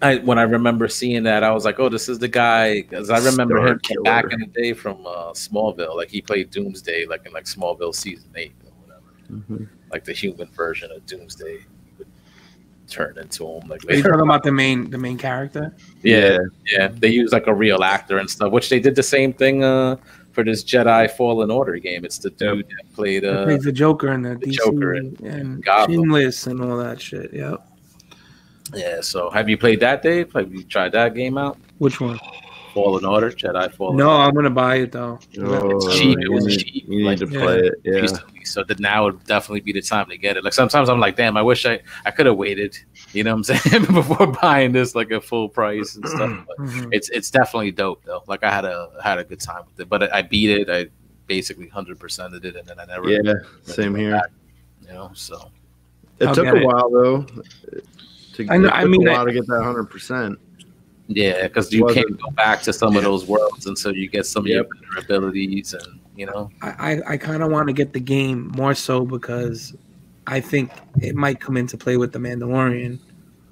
I when I remember seeing that, I was like, "Oh, this is the guy." Because I remember Star him Killer. back in the day from uh, Smallville. Like he played Doomsday, like in like Smallville season eight or whatever. Mhm. Like the human version of Doomsday would turn into him. Like Are you talking about the main the main character? yeah, yeah. They use like a real actor and stuff, which they did the same thing uh, for this Jedi Fallen Order game. It's the dude that played. He Uh, plays the Joker in the, the DC Joker and, in and Gotham. Shameless and all that shit. Yep. yeah. So have you played that, Dave? Have you tried that game out? Which one? Fallen Order, Jedi Fallen. No, I'm gonna buy it though. Oh, It's cheap. It you was need- cheap. You need Like, to yeah. play it. Yeah. recently. So that now would definitely be the time to get it. Like sometimes I'm like, damn, I wish I I could have waited. You know what I'm saying before buying this like a full price and stuff. But Mhm. it's it's definitely dope though. Like I had a had a good time with it. But I beat it. I basically hundred percented it, and then I never. Yeah, same here. You know, so It I'll took a it. while though. To, I know- it I took mean, a I- while to get that hundred percent. Yeah, because you can't go back to some of those worlds until you get some Yep. of your better abilities, and you know, I I, I kind of want to get the game more so because I think it might come into play with the Mandalorian.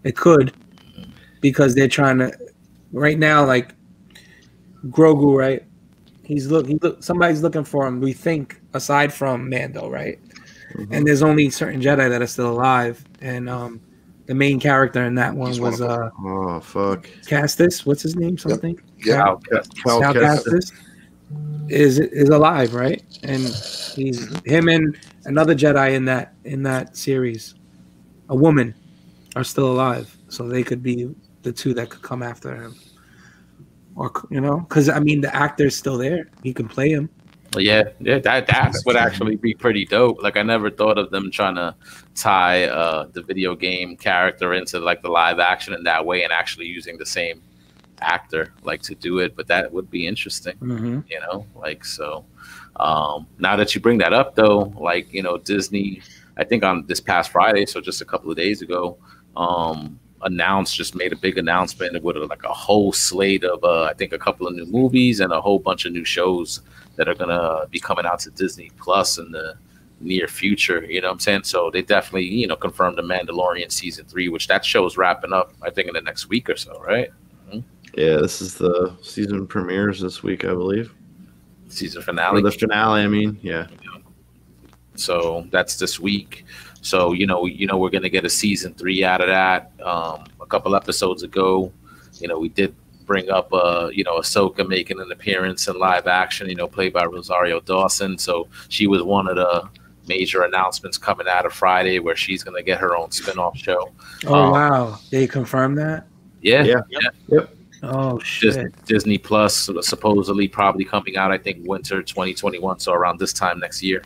It could because they're trying to right now like Grogu, right? He's look he look somebody's looking for him. We think aside from Mando, right? Mhm. And there's only certain Jedi that are still alive, and um, the main character in that one He's one was of uh Oh fuck. Castus. What's his name? Something. Yeah. Wow. Cal Cal Kestis. Kestis is is alive, right? And he's him and another Jedi in that in that series, a woman, are still alive, so they could be the two that could come after him, or you know, because I mean the actor's still there; he can play him. But yeah, yeah, that that would actually be pretty dope. Like I never thought of them trying to tie uh, the video game character into like the live action in that way, and actually using the same actor like to do it. But that would be interesting, Mm-hmm. you know. Like so, um, now that you bring that up, though, like you know, Disney, I think on this past Friday, so just a couple of days ago, um, announced just made a big announcement with like a whole slate of uh, I think a couple of new movies and a whole bunch of new shows that are gonna be coming out to Disney Plus in the near future. You know what I'm saying? So they definitely, you know, confirmed the Mandalorian season three, which that show's wrapping up, I think, in the next week or so, right? Yeah, this is the season premieres this week, I believe. Season Or finale. the finale, I mean. Yeah. So that's this week. So you know, you know, we're gonna get a season three out of that. Um, a couple episodes ago, you know, we did bring up, uh, you know, Ahsoka making an appearance in live action. You know, played by Rosario Dawson. So she was one of the major announcements coming out of Friday, where she's gonna get her own spin-off show. Oh Um, wow, they confirmed that. Yeah, Yeah. Yep. Oh shit. Disney Plus supposedly probably coming out. I think winter 2021, so around this time next year.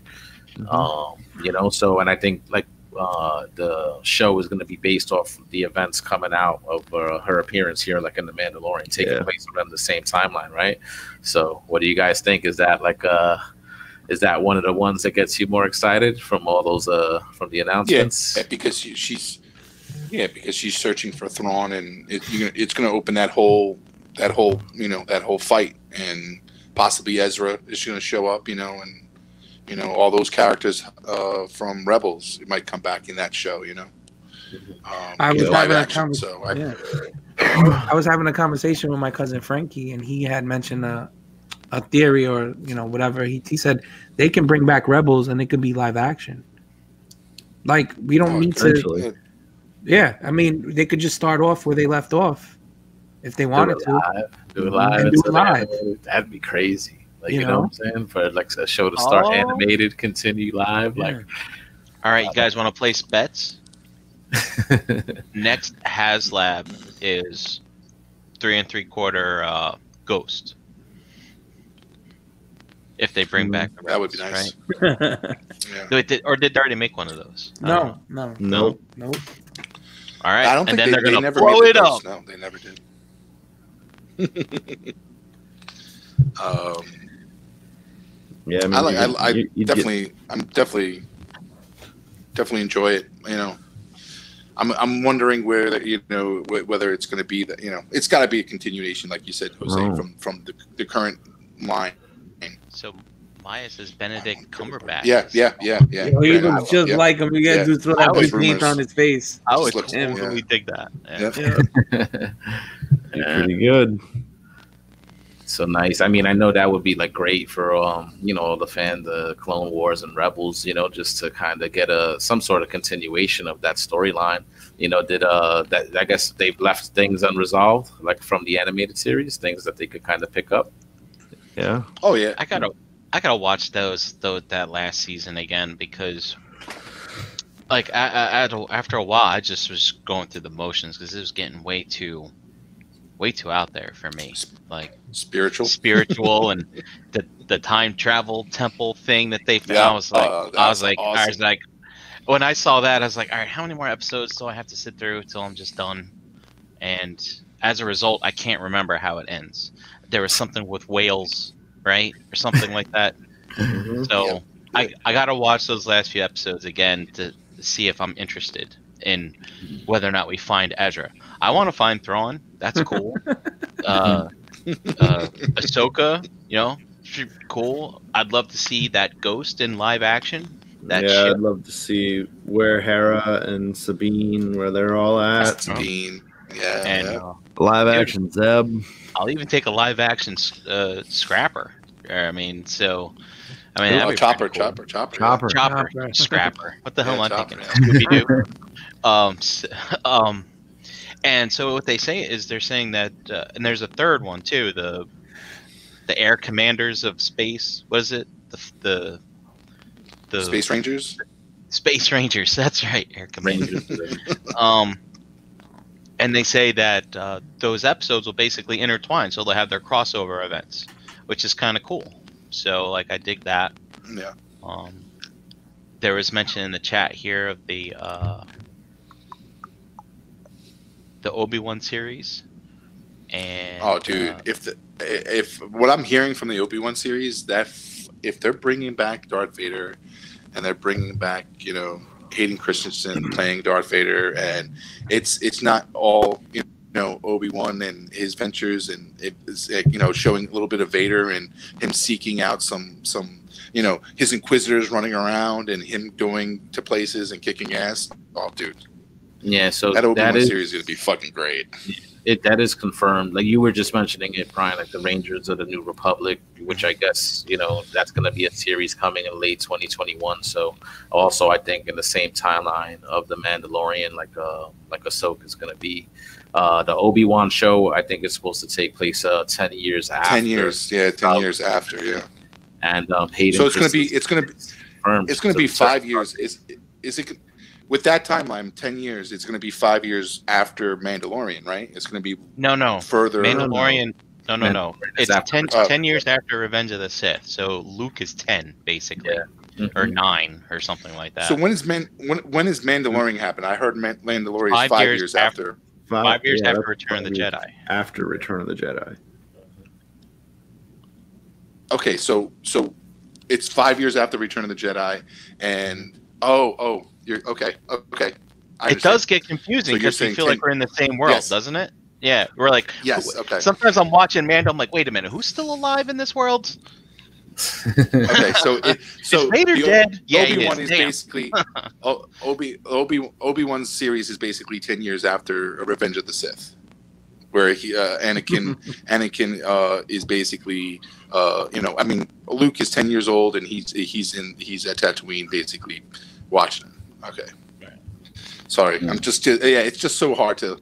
Um, you know, so and I think like uh, the show is going to be based off the events coming out of uh, her appearance here, like in the Mandalorian, taking Yeah. place around the same timeline, right? So, what do you guys think? Is that like uh, is that one of the ones that gets you more excited from all those uh from the announcements? Yeah, because she's yeah, because she's searching for Thrawn, and it, you know, it's going to open that whole that whole you know that whole fight, and possibly Ezra is going to show up, you know, and you know all those characters uh, from Rebels might come back in that show, you know. Um, I was in live having a action, conver- so I, Yeah. I was having a conversation with my cousin Frankie, and he had mentioned a, a theory or you know whatever. He, he said they can bring back Rebels and it could be live action. Like we don't Oh, need to. Yeah, I mean they could just start off where they left off, if they wanted do it to. live, do it live, And do it live. That'd be crazy. Like you, You know, know? what I'm saying for like a show to start Oh. animated, continue live, Yeah. like All right, you guys want to place bets? Next HasLab is three and three quarter uh, Ghost. If they bring back the that would be nice. right? Yeah. Wait, did, or did they already make one of those? No, don't no, no, Nope. nope. All right, I don't and think then they, they're they gonna never blow it up. No, they never did. um, Yeah, I mean, I like. You- I you- you'd get- definitely. I'm definitely. Definitely enjoy it. You know. I'm. I'm wondering where you know whether it's going to be that you know it's got to be a continuation, like you said, Jose, Oh. from from the, the current line. So Maya is Benedict Cumberbatch. Yeah, yeah, yeah, yeah. Yo, he Ran out, looks just yeah. like him. We gotta Yeah. do throw that was paint on his face. I Just would looks- totally yeah. dig that. Yeah. Yeah. Yeah. You're pretty good. So nice. I mean, I know that would be like great for um, you know, the fan, the Clone Wars and Rebels, you know, just to kind of get a some sort of continuation of that storyline. You know, did uh that I guess they've left things unresolved, like from the animated series, things that they could kind of pick up. Yeah. Oh yeah. I gotta I gotta watch those though that last season again because like I, I, I- after a while I just was going through the motions because it was getting way too way too out there for me like Spiritual. spiritual and the the time travel temple thing that they found Yeah, I was like uh, I was that's like I was like when I saw that I was like all right how many more episodes do I have to sit through till I'm just done and as a result I can't remember how it ends there was something with whales right or something like that Mhm. so Yeah. I, I gotta watch those last few episodes again to see if I'm interested in whether or not we find Ezra. I want to find Thrawn. That's cool. uh, uh, Ahsoka, you know, should cool. I'd love to see that ghost in live action. That yeah, ship. I'd love to see where Hera and Sabine, where they're all at. Sabine. Yeah. And yeah. uh, Live Dude. action Zeb. I'll even take a live action uh, Scrapper. I mean, so I mean, that'd oh, chopper, cool. chopper, chopper, Chopper. Chopper, Chopper. Scrapper. What the hell Yeah, am I Chopper, thinking? yeah. Scooby Doo. um, s- um, and so what they say is they're saying that, uh, and there's a third one too. The the air commanders of space. What is it? The the the Space Rangers. Space Rangers. That's right, air commanders. Um, and they say that uh, those episodes will basically intertwine, so they'll have their crossover events, which is kind of cool. So like I dig that. Yeah. Um, there was mention in the chat here of the uh, the Obi Wan series, and Oh, dude, uh, if the if what I'm hearing from the Obi Wan series, that f- if they're bringing back Darth Vader, and they're bringing back, you know, Hayden Christensen mm-hmm. playing Darth Vader, and it's it's not all you know Obi Wan and his ventures, and it's you know showing a little bit of Vader and him seeking out some some you know his Inquisitors running around and him going to places and kicking ass. Oh, dude, Yeah, so that Obi that Wan series is gonna be fucking great. it. That is confirmed. Like you were just mentioning it, Brian, like the Rangers of the New Republic, which I guess you know that's going to be a series coming in late 2021. So also, I think in the same timeline of the Mandalorian, like uh like Ahsoka is going to be. Uh, the Obi Wan show, I think, is supposed to take place uh, ten years after. Ten years, yeah, ten Oh. years after, yeah. and um, Hayden. So it's gonna be it's gonna be confirmed it's gonna be five years. Is is it with that timeline? Ten years. It's gonna be five years after Mandalorian, right? It's gonna be no, no, further. Mandalorian. No, no, no. Mandalorian It's is after 10, Oh. 10 years after Revenge of the Sith. So Luke is ten, basically, Yeah. or Mhm. nine, or something like that. So when is Man? When when is Mandalorian happen? I heard Man- Mandalorian is Five five, years years, after- after. Five years yeah, after Return of the Jedi. After Return of the Jedi. Okay, so so it's five years after Return of the Jedi, and oh oh you're okay okay. I It does get confusing So you're because we feel 10 like we're in the same world, Yes. doesn't it? Yeah, we're like, Yes. Okay. Sometimes I'm watching Mando. I'm like, wait a minute, who's still alive in this world? Okay. So it, so is Vader the- dead? Yeah, Obi Wan is. is Damn. basically O- Obi Obi Obi Wan's series is basically ten years after Revenge of the Sith, where he uh, Anakin Anakin uh, is basically uh, you know I mean Luke is ten years old and he's he's in he's at Tatooine basically watching him. Okay, sorry, I'm just yeah it's just so hard to.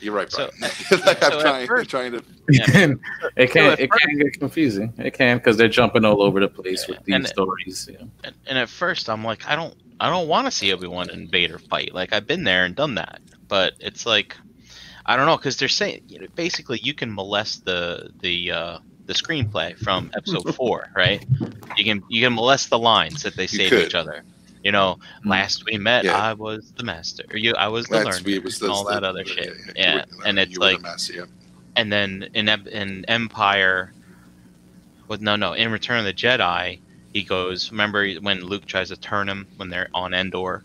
You're right, So- like so I'm at trying, I'm first- trying to. it can it can, at it can get confusing. It can because they're jumping all over the place with these And- stories. You know? And, and at first, I'm like, I don't, I don't want to see Obi Wan and Vader fight. Like I've been there and done that, but it's like, I don't know, because they're saying you know, basically you can molest the the uh, the screenplay from Episode Four, right? You can you can molest the lines that they say to each other. You know, Mm. last we met, Yeah. I was the master, or you, I was the That's learner, we was and all the- that other yeah, shit. yeah, Yeah, were- and it's the like, mess, yeah. and then in in Empire, with no no in Return of the Jedi, he goes. Remember when Luke tries to turn him when they're on Endor,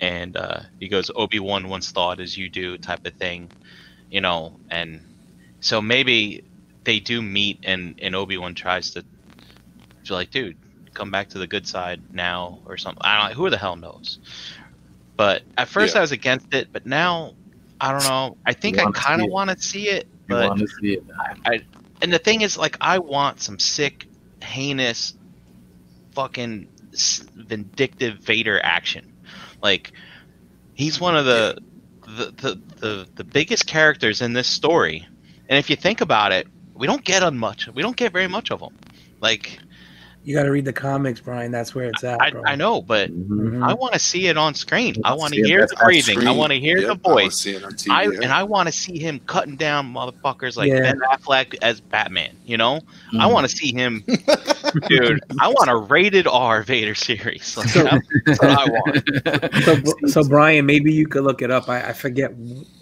and uh, he goes, Obi Wan once thought as you do, type of thing, you know. And so maybe they do meet, and and Obi Wan tries to to like, dude, come back to the good side now or something. I don't. know. Who the hell knows? But at first Yeah. I was against it, but now I don't know. I think I kind of want to see it, but see it? I, and the thing is, like, I want some sick, heinous, fucking vindictive Vader action. Like, he's one of the the, the the the biggest characters in this story, and if you think about it, we don't get on much. We don't get very much of him. Like, You got to read the comics, Brian. That's where it's at, I, bro. I know, but Mhm. I want to see it on screen. I Let's want to hear the on breathing. I want to hear Yep, the I wanna voice. see it on TV, I yeah. and I want to see him cutting down motherfuckers like Yeah. Ben Affleck as Batman. You know, Mm. I want to see him, dude. I want a rated R Vader series. Like, So- that's what I want. So, so Brian, maybe you could look it up. I, I forget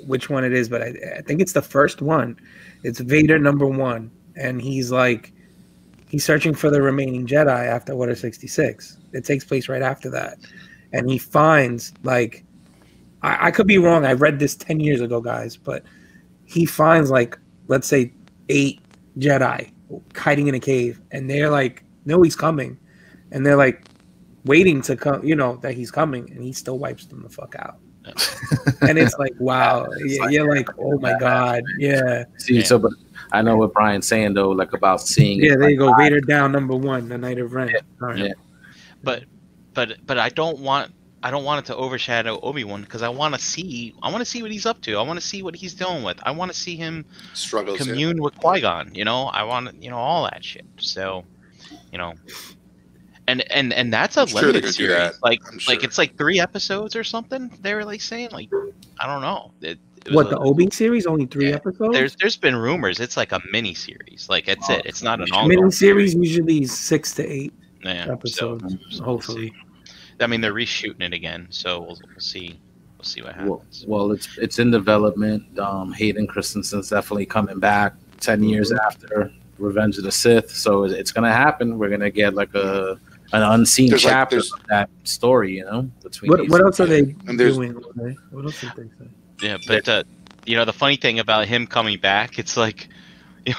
which one it is, but I, I think it's the first one. It's Vader number one, and he's like, he's searching for the remaining Jedi after Order sixty six. It takes place right after that, and he finds like, I, I could be wrong. I read this ten years ago, guys, but he finds like, let's say, eight Jedi hiding in a cave, and they're like, know he's coming, and they're like waiting to come, you know, that he's coming, and he still wipes them the fuck out. and it's like, wow, yeah, you're like, oh my god, yeah, See, so but I know what Brian's saying though, like about seeing. yeah. There you like, go, Vader down number one, the Night of Ren. All right. Yeah. But but but I don't want I don't want it to overshadow Obi Wan because I want to see I want to see what he's up to. I want to see what he's dealing with. I want to see him struggles. yeah. commune with Qui Gon. You know, I want you know all that shit. So, you know, and and and that's a I'm limited gonna series. Like I'm like it's like three episodes or something. They were like saying like I don't know. It, it was What a- the Obi series? Only three Yeah. episodes. there's there's been rumors. It's like a mini series. Like that's Oh, it. It's not an all mini ongoing series usually six to eight Yeah, so- episodes. so we'll hopefully. I mean, they're reshooting it again, so we'll, we'll see. We'll see what happens. well, it's it's in development. Um, Hayden Christensen's definitely coming back ten years after Revenge of the Sith, so it's gonna happen. We're gonna get like a an unseen There's chapter there's- of that story, you know. Between what these- what else are they doing? What else did they say? Yeah, but uh, you know the funny thing about him coming back, it's like, you know,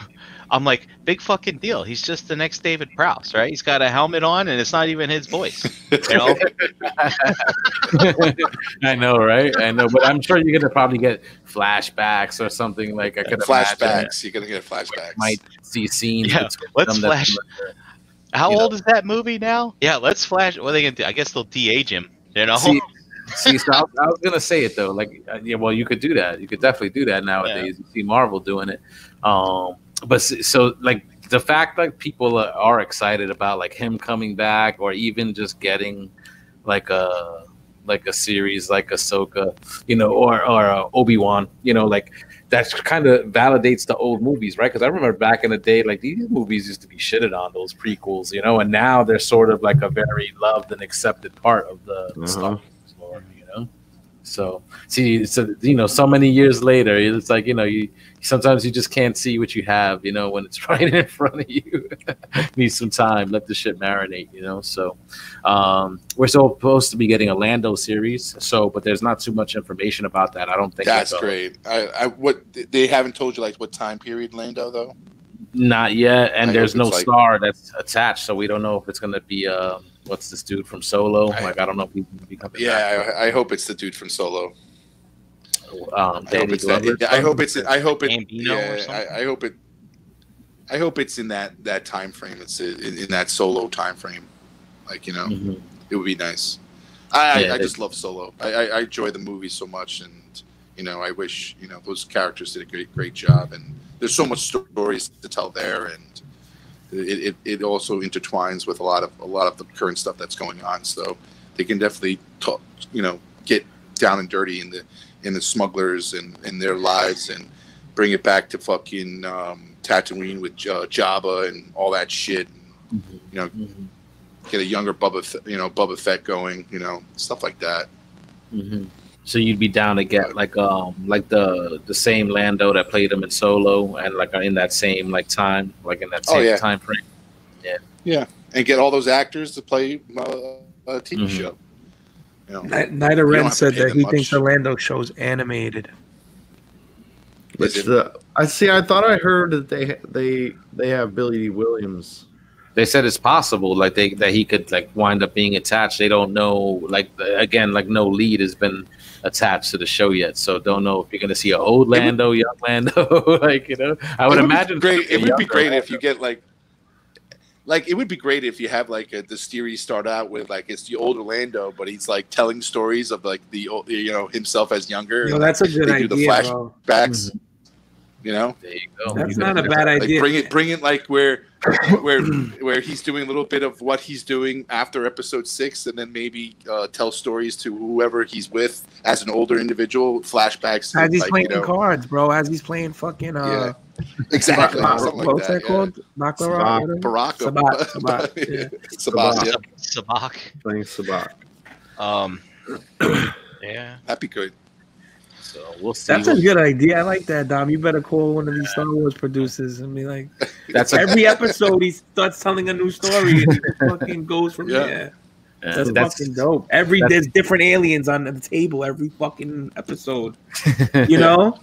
I'm like, big fucking deal. He's just the next David Prowse, right? He's got a helmet on, and it's not even his voice. You know? I know, right? I know, but I'm sure you're gonna probably get flashbacks or something like I could flashbacks. You're gonna get flashbacks. Might see scenes. Yeah, let's flash- How You know. old is that movie now? Yeah, let's flash. What are they gonna do? I guess they'll de-age him. You know? See, see so I, was- I was gonna say it though. Like, uh, yeah, well, you could do that. You could definitely do that nowadays. You see Marvel doing it. Um, but so like the fact that people are, are excited about like him coming back, or even just getting like a like a series like Ahsoka, you know, or or uh, Obi Wan, you know, like that kind of validates the old movies, right? Because I remember back in the day, like these movies used to be shitted on those prequels, you know, and now they're sort of like a very loved and accepted part of the Uh-huh. Star Wars lore, you know. So see, so you know, so many years later, it's like you know, you sometimes you just can't see what you have, you know, when it's right in front of you. Need some time, let the shit marinate, you know. So um, we're supposed to be getting a Lando series, so but there's not too much information about that. I don't think That's uh, great. I, I what they haven't told you like what time period Lando though. Not yet, and I there's no like- star that's attached, so we don't know if it's gonna be uh, what's this dude from Solo? I- like I don't know if he's gonna be coming back. Yeah, I, I hope it's the dude from Solo. um, I hope it's that. Glover. I hope it's. I hope it. Gambino Yeah. I, I hope it. I hope it's in that that time frame. It's in, in that Solo time frame. Like you know, Mhm. it would be nice. I Yeah, I, I just love Solo. I, I, I enjoy the movie so much, and you know, I wish you know those characters did a great great job. And there's so much stories to tell there, and it, it, it also intertwines with a lot of a lot of the current stuff that's going on. So they can definitely talk, you know, get down and dirty in the in the smugglers and in their lives, and bring it back to fucking um, Tatooine with uh, Jabba and all that shit. Mhm. You know, Mhm. get a younger Bubba, you know, Boba Fett going, you know, stuff like that. Mhm. So you'd be down to get like um like the the same Lando that played him in Solo and like in that same like time like in that Oh, same yeah. time frame. Yeah. Yeah, And get all those actors to play uh, a TV Mhm. show. You know, Night Night of don't Ren said that he much. thinks the Lando show's animated. Which the I see. I thought I heard that they they they have Billy Dee Williams they said it's possible, like they that he could like wind up being attached. They don't know, like again, like no lead has been attached to the show yet, so don't know if you're gonna see an old Lando, young Lando. like you know, I would It be imagine great. It would be younger great if you get like, like it would be great if you have like a, the series start out with like it's the old Orlando, but he's like telling stories of like the old, you know himself as younger. Yo, and, that's a good idea. do the flashbacks. flash- bro. backs. You know, There you go. That's You not a could- bad like idea. bring it, bring it like where, where, where he's doing a little bit of what he's doing after episode six, and then maybe uh, tell stories to whoever he's with as an older individual, flashbacks. As he's like, playing you know, cards, bro. As he's playing fucking uh, exactly, Ba- something like what's that. that yeah. called? Baccarat. Sabacc. whatever? Barack Sabat, Sabat, yeah. Sabat, yeah. Sabacc. Playing Sabacc. Um, yeah. That'd be good. So we'll see. That's a good idea. I like that, Dom. You better call one of these Star Wars producers and be like, That's a, every episode he starts telling a new story and it fucking goes from Yeah. there. yeah, That's, that's fucking dope. Every there's different aliens on the table every fucking episode. You know?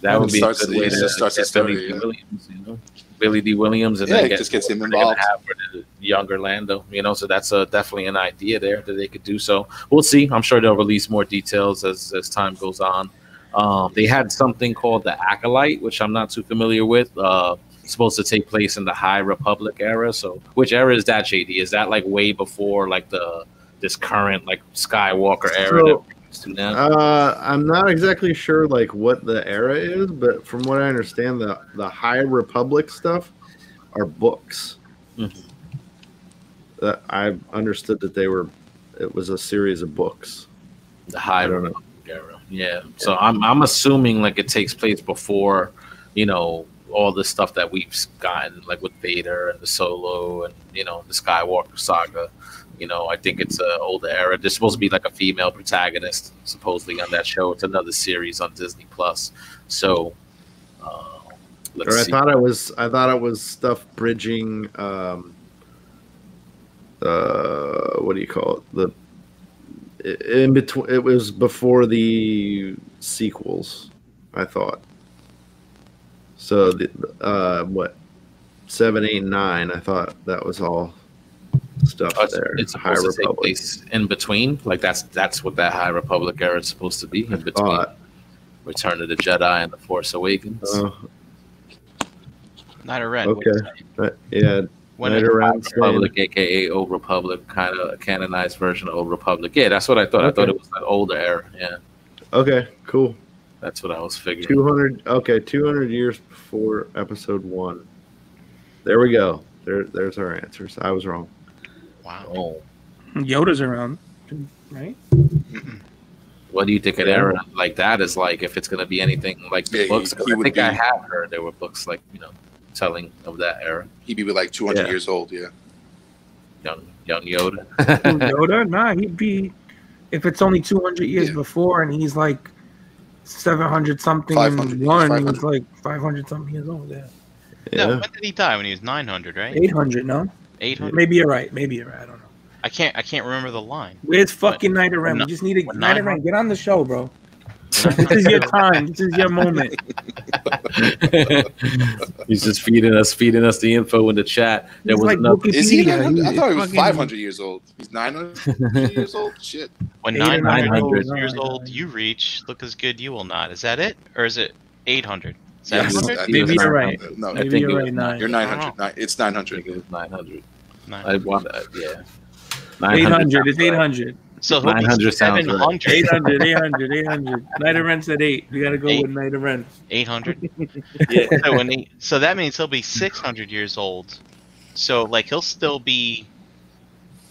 that would be a Starts- good way yeah, to just starts the story, D. yeah. Williams, you know, Billy Dee Williams, and Yeah, then get, just gets him whoever involved. have for the younger Lando, you know. So that's a, definitely an idea there that they could do. So we'll see. I'm sure they'll release more details as as time goes on. Um, they had something called the Acolyte, which I'm not too familiar with. Uh, supposed to take place in the High Republic era. So which era is that, JD? Is that like way before like the this current like Skywalker era So- that we're used to now? Uh, I'm not exactly sure like what the era is, but from what I understand, the the High Republic stuff are books. Mhm. That I understood that they were. It was a series of books. The High. Republic era. Yeah. So I'm I'm assuming like it takes place before, you know, all the stuff that we've gotten, like with Vader and the Solo and you know the Skywalker saga. You know, I think it's an older era. There's supposed to be like a female protagonist supposedly on that show. It's another series on Disney Plus. So uh, let's or I see. thought it was. I thought it was stuff bridging. Um, uh, what do you call it? The in between. It was before the sequels. I thought. So the uh, what seven, eight, nine? I thought that was all stuff Oh, it's, there. it's High supposed to take Republic. place in between. Like that's that's what that High Republic era is supposed to be in between thought. Return of the Jedi and the Force Awakens. Uh, Not a red. okay. But, yeah. When Night it- around Republic, aka Old Republic, kind of a canonized version of Old Republic. Yeah, that's what I thought. I thought it was an older era. Yeah, Okay. Cool. that's what I was figuring. Two hundred. Okay, two hundred years before episode one. There we go. There, there's our answers. I was wrong. Wow. Oh, Yoda's around, right? what do you think an Yeah. era like that is like? If it's going to be anything like the Yeah, he- he I would think I have heard there were books like you know telling of that era. He'd be like 200 Yeah. years old. Yeah. Young, young Yoda. Yoda? Nah, he'd be if it's only two hundred years Yeah. before and he's like seven hundred something and one, 500. he's like five hundred something years old. Yeah, Yeah. No, when did he die? When he was 900, right? Eight hundred. Maybe you're right. Maybe you're right. I don't know. I can't. I can't remember the line. Where's fucking Night Ren? We When- just need to Night nine- Ren. Get on the show, bro. This is your time. This is your moment. He's just feeding us, feeding us the info in the chat. There He's was like another. Is he? Wikipedia. 900? I thought he was 500 years old. He's 900 years old. Shit. When 900, 900. years old you reach, look as good you will not. Is that it, or is it 800? Is that Yes, 800? I Maybe you're right. No, I Maybe think you're right. was Nine. you're 900. Nine- It's I 900. think it was 900. I want that. Yeah. Eight hundred. sounds It's eight right. hundred. So 900 sounds right. 700. 800, 800, 800. Night of Ren said eight. We gotta go Eight. with Night of Ren. 800. Yeah. so when he, so that means he'll be 600 years old. So like he'll still be,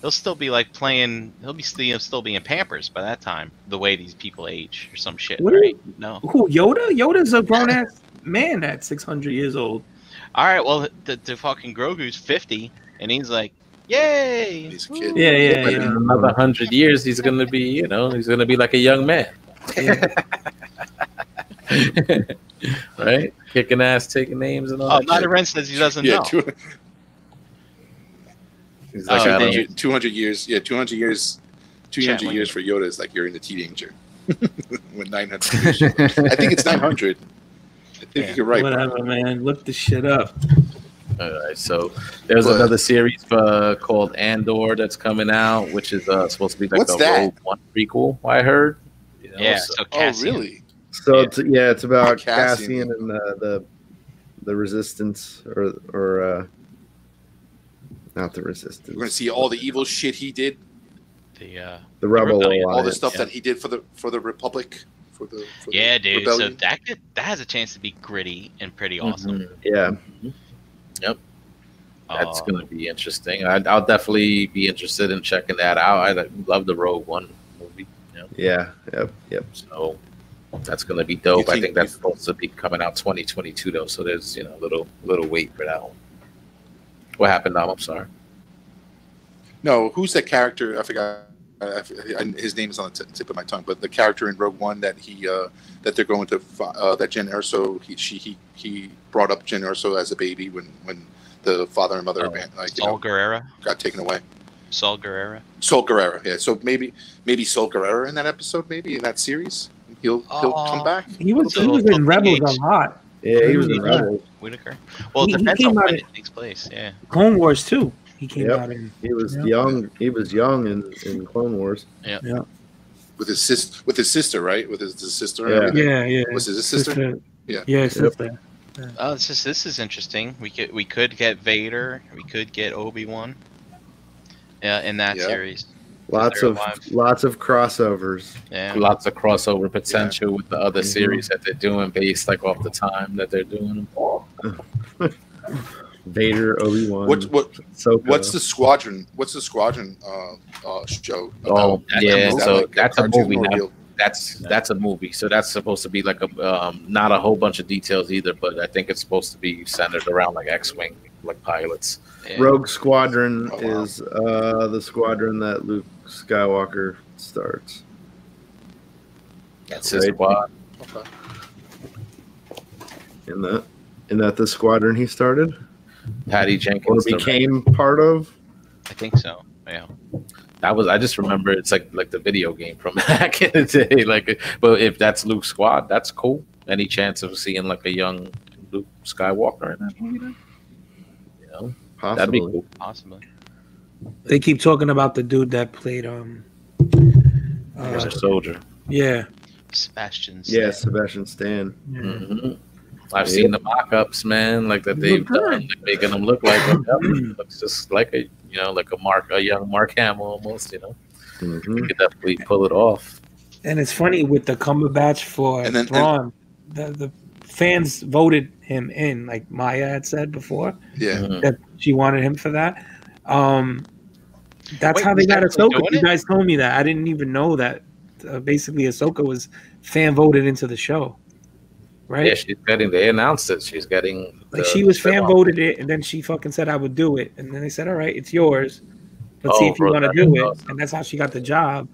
he'll still be like playing. He'll be still he'll still be in Pampers by that time. The way these people age or some shit, What? right? No. Who? Yoda? Yoda's a grown ass man at 600 years old. All right. Well, the, the fucking Grogu's 50, and he's like, yay. He's a kid. Yeah, yeah, yeah. in another hundred years, he's gonna be, you know, he's gonna be like a young man, right? Kicking ass, taking names, and all. Oh, that Nada. Ren says he doesn't Yeah, know. two- He's Oh, like, I 200, 200 years. Yeah, 200 years. 200 Chat years for Yoda is like you're in the teenager. With 900 years. I think it's 900. I think Yeah. you're right. Whatever, man. Look the shit up. All right, so there's But- another series uh, called Andor that's coming out, which is uh, supposed to be like What's a that? Rogue One prequel. I heard. You know, Yeah. so- So Oh, really? So Yeah. it's, yeah, it's about Cassian. Cassian, and the, the the resistance or or uh not the resistance. We're gonna see all the evil shit he did, The uh, the rebel rebellion. alliance. all the stuff yeah. that he did for the for the Republic, for the for the yeah, dude. rebellion. So that could, that has a chance to be gritty and pretty awesome. Mhm. Yeah, That's Uh, going to be interesting. I, I'll definitely be interested in checking that out. I love the Rogue One movie. You know, yeah, yep, yep. so that's going to be dope. You I think- think that's supposed to be coming out 2022 though. So there's you know a little little wait for that one. What happened, Dom? I'm sorry. No, who's that character? I forgot. I, I, his name is on the t- tip of my tongue, but the character in Rogue One that he uh, that they're going to fi- uh, that Jyn Erso he she he he brought up Jyn Erso as a baby when when the father and mother Oh, aban- like, you Saul know, Gerrera. got taken away. Saul Gerrera. Sol Gerrera, yeah. So maybe maybe Sol Gerrera in that episode, maybe in that series, he'll he'll Oh. come back. He was he was in Rebels teenage. a lot. Yeah, he was in Rebels. Whitaker. Well, He- it he depends came on when in- it takes place. Yeah. Clone Wars too. He came Yep. out in. He was Yeah. young. He was young in, in Clone Wars. Yeah, with his sis with his sister, right? With his, his sister. Yeah. everything. Yeah, yeah. Was his sister? Yeah. Yeah, his Yep. sister. Oh, this is this is interesting. We could we could get Vader. We could get Obi Wan. Yeah, in that Yeah. series. Lots of alive. lots of crossovers. Yeah. Lots of crossover potential with the other Mhm. series that they're doing based like off the time that they're doing them. Vader, Obi Wan. What what Ahsoka. what's the squadron? What's the squadron uh, uh, show? Oh, That's yeah, that so like that's a cartoon movie or now. real? That's that's a movie, so that's supposed to be like a um, not a whole bunch of details either, but I think it's supposed to be centered around like X-wing, like pilots. yeah. Rogue Squadron Oh, wow. is uh, the squadron that Luke Skywalker starts. That's his Right. squad. Okay. In that, in that the squadron he started Patty or Jenkins. the- became part of. I think so. Yeah. that was I just remember it's like like the video game from back in the day. Like, but if that's Luke's squad, that's cool. Any chance of seeing like a young Luke Skywalker in that movie? Then? You know, that'd be cool. Possibly. They keep talking about the dude that played um. As Uh, a soldier. yeah. Sebastian. Stan. Yeah, Sebastian Stan. yeah. hmm I've Yeah. seen the mock-ups, man, like that they've done, like, making them look like yep, looks just like a you know like a Mark a young Mark Hamill almost. You know, Mhm. you could definitely pull it off. And it's funny with the Cumberbatch for And then- Thrawn, the the fans voted him in, like Maya had said before Yeah. Mhm. that she wanted him for that. Um, that's Wait, how they got that really Ahsoka. You guys told me that. I didn't even know that. Uh, basically, Ahsoka was fan voted into the show, right? Yeah, she's getting. They announced it. She's getting. Like the she was fan voted it, and then she fucking said I would do it, and then they said, "All right, it's yours. Let's see Oh, if you want to do it." awesome. And that's how she got the job.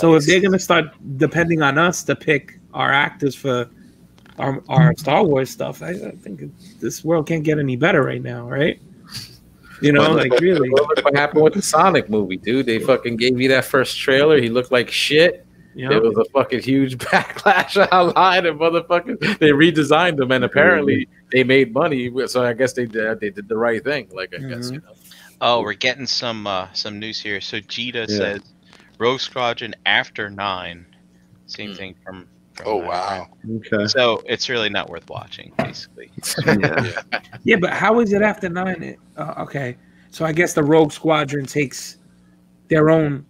So if they're gonna start depending on us to pick our actors for our, our Star Wars stuff, I, I think this world can't get any better right now, right? You know, like really. What happened with the Sonic movie, dude. They fucking gave you that first trailer. He looked like shit. You There know? was a fucking huge backlash online, and motherfuckers they redesigned them, and apparently they made money. So I guess they did. They did the right thing. Like I guess Mhm. you know. Oh, we're getting some uh, some news here. So Jita Yeah. says Rogue Squadron after nine. Same Hmm. thing from. from Oh uh, wow. Okay. So it's really not worth watching, basically. Yeah. Yeah, but how is it after nine? It, uh, okay, so I guess the Rogue Squadron takes their own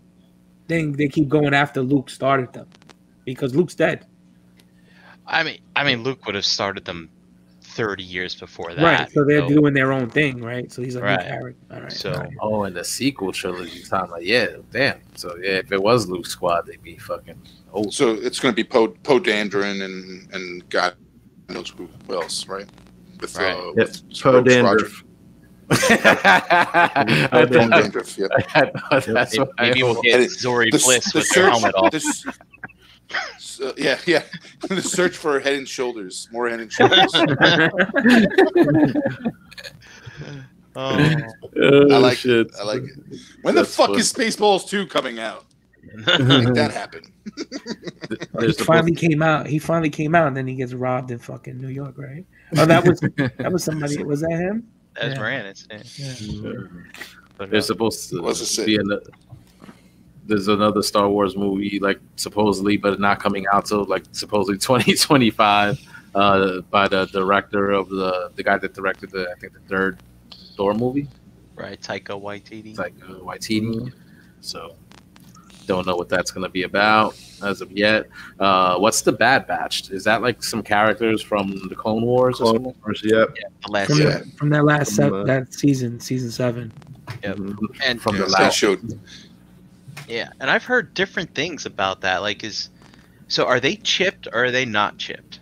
thing. They keep going after Luke started them because Luke's dead. I mean, I mean, Luke would have started them thirty years before that. right, so they're so- doing their own thing, right? So he's a Right. new character. All right. So- all right. Oh, and the sequel trilogy time, like yeah, damn. So yeah, if it was Luke Squad, they'd be fucking old. So it's going to be Poe Poe Dameron and and God knows who else, right? With Right. uh, Yep. with Poe Rogue Dandruff. I Squadron. thought- Poe Dandruff, yeah. I thought that's Maybe, what I maybe we'll get And it- Zori The, Bliss the with their search, helmet off. the so, uh, yeah, yeah. the search for Head and Shoulders, more Head and Shoulders. Oh, Oh, I oh, like shit. it. I like it. When the fuck funny. is Spaceballs two coming out? Make that happen. He finally came out. He finally came out, and then he gets robbed in fucking New York, right? Oh, that was that was somebody. Was that him? As Yeah. Moranis. Yeah. Yeah. But, They're uh, supposed to What's be in the, there's another Star Wars movie, like supposedly, but not coming out till like supposedly 2025, uh, by the director of the the guy that directed the I think the third Thor movie, right, Taika Waititi. it's like uh, Waititi. So don't know what that's gonna be about as of yet. Uh, what's the Bad Batch? Is that like some characters from the Clone Wars or Clone something? Wars, yep. the last From, Yeah. that, from that last From, set, uh, that season, season seven. Yeah, Mhm. and from the last- they showed. yeah, and I've heard different things about that. Like, is so are they chipped or are they not chipped?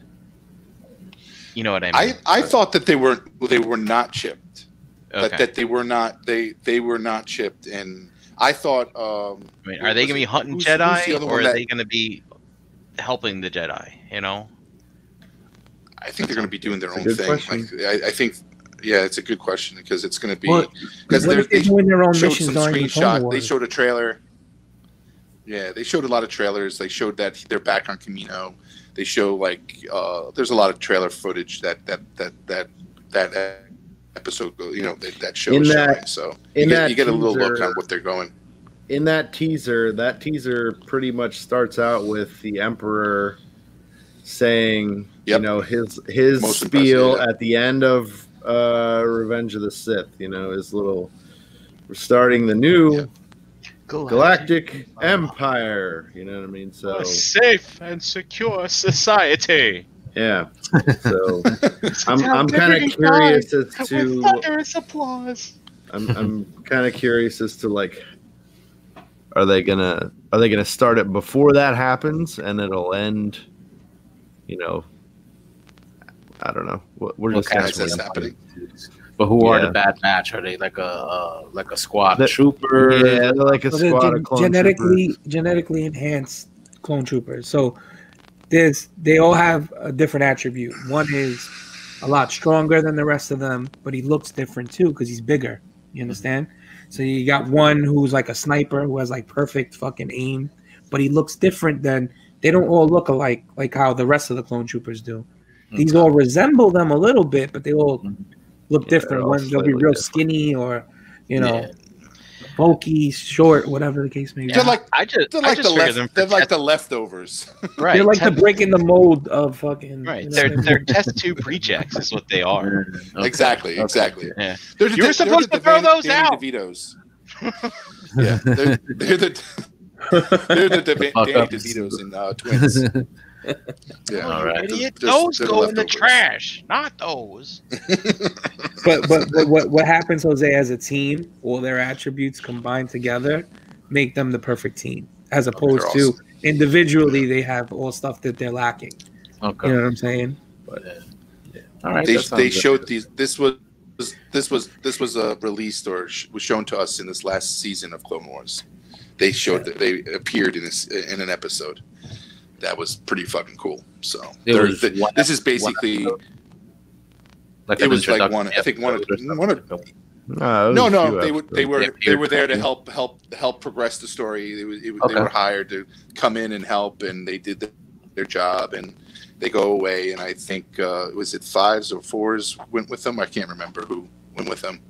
You know what I mean? I, I thought that they were they were not chipped. That, okay. that they were not they they were not chipped, and I thought. Um, I mean, are they going to be hunting Who's- who's the Jedi other or are that- they going to be helping the Jedi? You know? I think they're going to be doing their own thing. Like, I, I think, yeah, it's a good question because it's going to be because they're- they're doing their own showed missions some during the screenshot. They showed a trailer. Yeah, they showed a lot of trailers. They showed that they're back on Kamino. They show like uh, there's a lot of trailer footage that that that that that episode go- you know that, that show In is that- showing. So in you get, that you get a little look on what they're going. in that teaser, that teaser pretty much starts out with the Emperor saying, you know, his his Most spiel yeah. at the end of uh, Revenge of the Sith. You know, his little we're starting the new Yeah. galactic empire. You know what I mean? So A safe and secure society. Yeah. So I'm I'm kind of curious as to thunderous applause. I'm I'm kind of curious as to like are they gonna are they gonna start it before that happens and it'll end you know I don't know What- we're just Okay, As happening. But who are the Bad Batch? Are they like a uh, like a squad The- trooper? yeah they're like a So they're squad gen- of clone genetically troopers. genetically enhanced clone troopers. So there's they all have a different attribute. One is a lot stronger than the rest of them, but he looks different too because he's bigger. You understand? So you got one who's like a sniper who has like perfect fucking aim, but he looks different than they don't all look alike like how the rest of the clone troopers do. These all resemble them a little bit, but they all Mhm. look Yeah, different. One they'll be real different. skinny or you know Yeah. Bulky, short, whatever the case may be. They're like I just, they're I like just the left, them they're like the leftovers. right. They're like the breaking the mold of fucking. right. you know They're what I mean? they're test tube rejects is what they are. Okay. Exactly, Okay. exactly. Yeah. They're You were they're supposed to throw those Danny out. DeVitos. yeah, they're, they're the they're the Deva- Danny. DeVitos in uh, Twins. Yeah, All right. Idiot, they're- those they're go in the leftovers. trash, not those. but but but what what happens, Jose, as a team, all their attributes combined together make them the perfect team. As opposed They're to awesome. individually, they have all stuff that they're lacking. Okay. You know what I'm saying? All right. they that sounds they good. showed these. This was this was this was uh, released or sh- was shown to us in this last season of Clone Wars. They showed that they appeared in this in an episode. That was pretty fucking cool. So It th- one this is basically? Like it was like introduction one. I think one of episode one of something. No, no a no they were they were Yeah, they were there to help help help progress the story. They, was- it, was- Okay. they were hired to come in and help, and they did the, their job, and they go away. And I think uh, was it fives or fours went with them. I can't remember who went with them.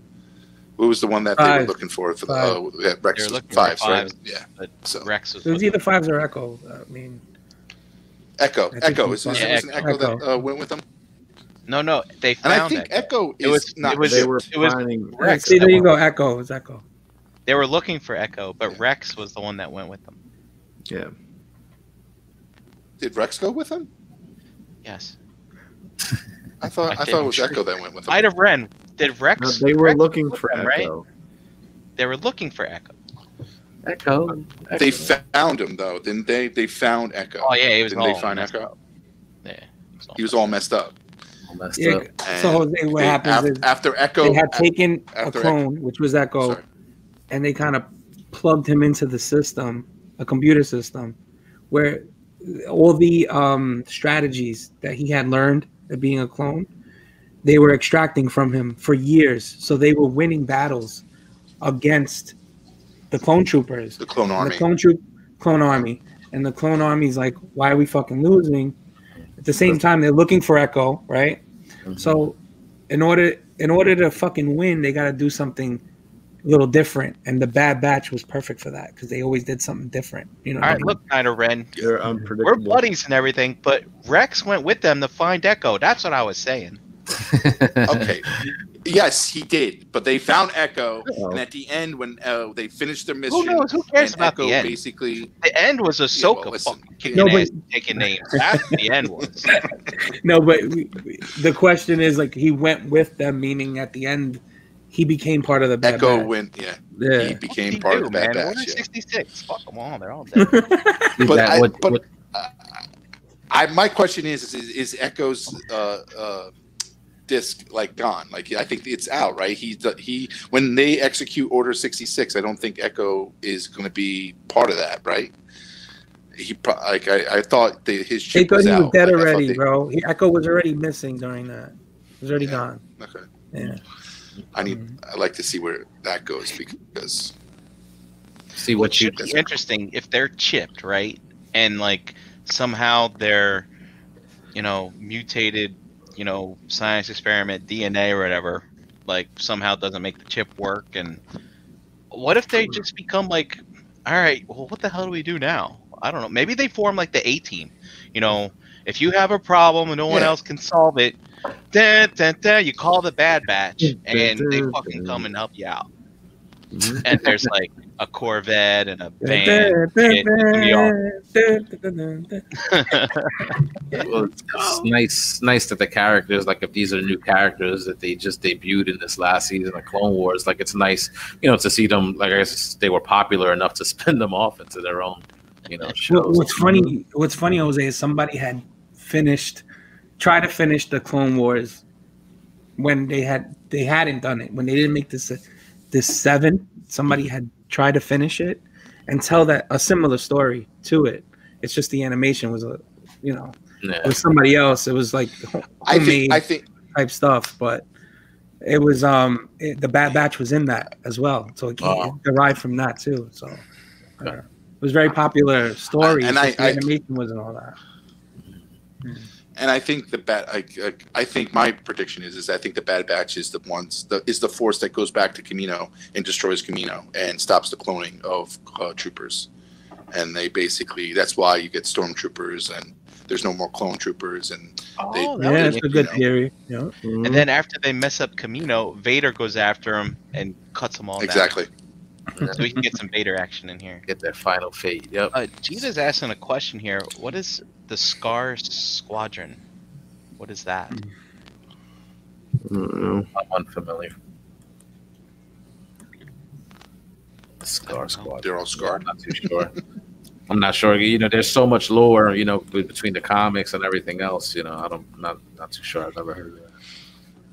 Who was the one that they were looking for for the Five. uh, yeah, Rex was fives, fives. right? Yeah. So Rex was. It was either fives or echo. I mean, Echo, Echo is, was is, five. was an Echo, Echo. that uh, went with them, no, no, they found and I think Echo. Echo is It was- not. it was- they were It was- finding Rex. see, there you go. Echo. It's echo. They were looking for Echo, but Yeah. Rex was the one that went with them. yeah Did Rex go with them? Yes. I thought I, I thought it was Echo that went with them. Might have Ren. Did No, Rex? they were Rex looking for with them, right? Echo They were looking for Echo. Echo. They Echo. found him though. Then they they found Echo. Oh yeah, he was Didn't all they find Echo? up. Yeah. He was all messed up. All messed Yeah. up. So Jose, what they- happens af- is after Echo, they had taken a after clone, which was Echo, sorry. and they kind of plugged him into the system, a computer system, where all the um, strategies that he had learned at being a clone, they were extracting from him for years. So they were winning battles against the clone troopers, the Clone and Army. the clone troop, clone army, and the clone army's like, why are we fucking losing? At the same time, they're looking for Echo, right? Mhm. So, in order in order to fucking win, they got to do something a little different, and the Bad Batch was perfect for that because they always did something different. You know, All right, look, kind of Ren. They're unpredictable. We're unpredictable. buddies and everything, but Rex went with them to find Echo. That's what I was saying. Okay. Yes, he did, but they found Echo, Oh. and at the end, when uh, they finished their mission, Who knows? Who cares about Echo the end? basically The end was Ahsoka well, listen. fucking kicking No, but- ass, taking names. That's the end was. no, but we, we- the question is like he went with them, meaning at the end he became part of the Bad Echo Batch. went. Yeah, yeah. he became He part do, of the Bad man. Batch. Order Yeah. 66. Fuck them all. They're all dead. But I- what- but- what- I my question is is, is Echo's uh, uh, disc like gone? Like I think it's out, right? He he when they execute Order sixty six, I don't think Echo is going to be part of that, right? He pro- like I, I thought the, his They chip thought was he was out. dead Like, already, they- bro. He, Echo was already missing during that. He was already Yeah. gone. Okay, Yeah. I need. Mm-hmm. I like to see where that goes because see What what you should be interesting if they're chipped, right? And like somehow they're, you know, mutated, you know, science experiment DNA or whatever, like somehow doesn't make the chip work. And what if they just become like, all right, well, what the hell do we do now? I don't know. Maybe they form like the A team. You know, if you have a problem and no one Yeah. else can solve it, dun, dun, dun, you call the Bad Batch and they fucking come and help you out. Mhm. And there's like a Corvette and a van. well, it's it's nice, nice that the characters, like if these are new characters that they just debuted in this last season of Clone Wars, like it's nice, you know, to see them. Like I guess they were popular enough to spin them off into their own, you know, What- shows. What's funny? What's funny, Jose, is somebody had finished, try to finish the Clone Wars when they had they hadn't done it when they didn't make this this seven. Somebody had tried to finish it and tell that a similar story to it. It's just the animation was a, you know, it Yeah. was somebody else. It was like I think I think type stuff, but it was um it, the Bad Batch was in that as well, so it, came, Wow. it derived from that too. So uh, it was very popular story, And and I- the I- animation wasn't all that. And I think the bad. I, I, I think my prediction is is I think the Bad Batch is the ones the, is the force that goes back to Kamino and destroys Kamino and stops the cloning of uh, troopers, and they basically that's why you get stormtroopers and there's no more clone troopers and Oh, They- that Yeah, would it's a good know. theory. Yeah. Mhm. And then after they mess up Kamino, Vader goes after him and cuts them all exactly. down. So we can get some Vader action in here. Get their final fate. Yep. Uh, Gita's asking a question here. What is the Scar Squadron? What is that? I don't know. I'm unfamiliar. Scar Squad. They're all scarred. I'm not too sure. I'm not sure. You know, there's so much lore, you know, between the comics and everything else. You know, I don't, not, not too sure. I've never heard of that.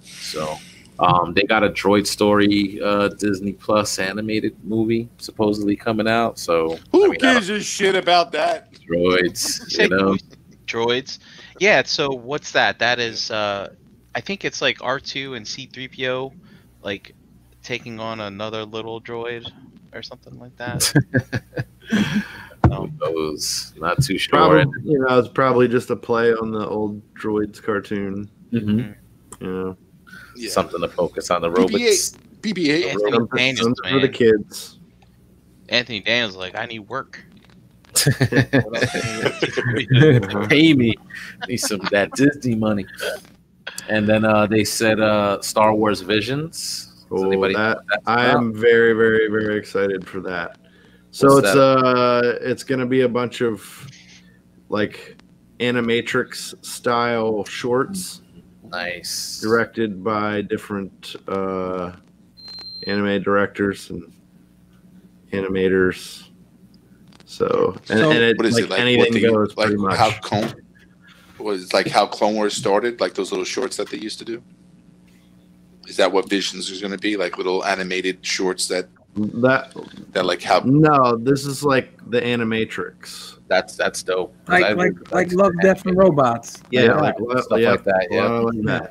So, um, they got a Droid Story uh, Disney Plus animated movie supposedly coming out. So, Who I mean, gives a shit about that? Don't- droids, You you know, droids? Yeah. So what's that? That is, uh, I think it's like R2 and C3PO, like taking on another little droid or something like that. who knows? Not too sure. Probably, you know, it's probably just a play on the old droids cartoon. Mhm. You know, Yeah. Something to focus on the robots. BB-8. Anthony something, Daniels, something for the kids. Anthony Daniels like, I need work. Pay me. Need some of that Disney money. And then uh, they said uh, Star Wars Visions. Know that that's I am very, very, very excited for that. So What's it's uh it's gonna be a bunch of like animatrix style shorts nice. directed by different uh anime directors and animators. So and, So- and it, What is like, it like? anything what they, goes like pretty much. how clone was like how Clone Wars started, like those little shorts that they used to do. Is that what Visions is going to be? Like little animated shorts that that that like how no, this is like the animatrix. That's that's dope. I Like really like like Love. Death, and Robots. Yeah, like stuff yeah, like that. a lot Yeah.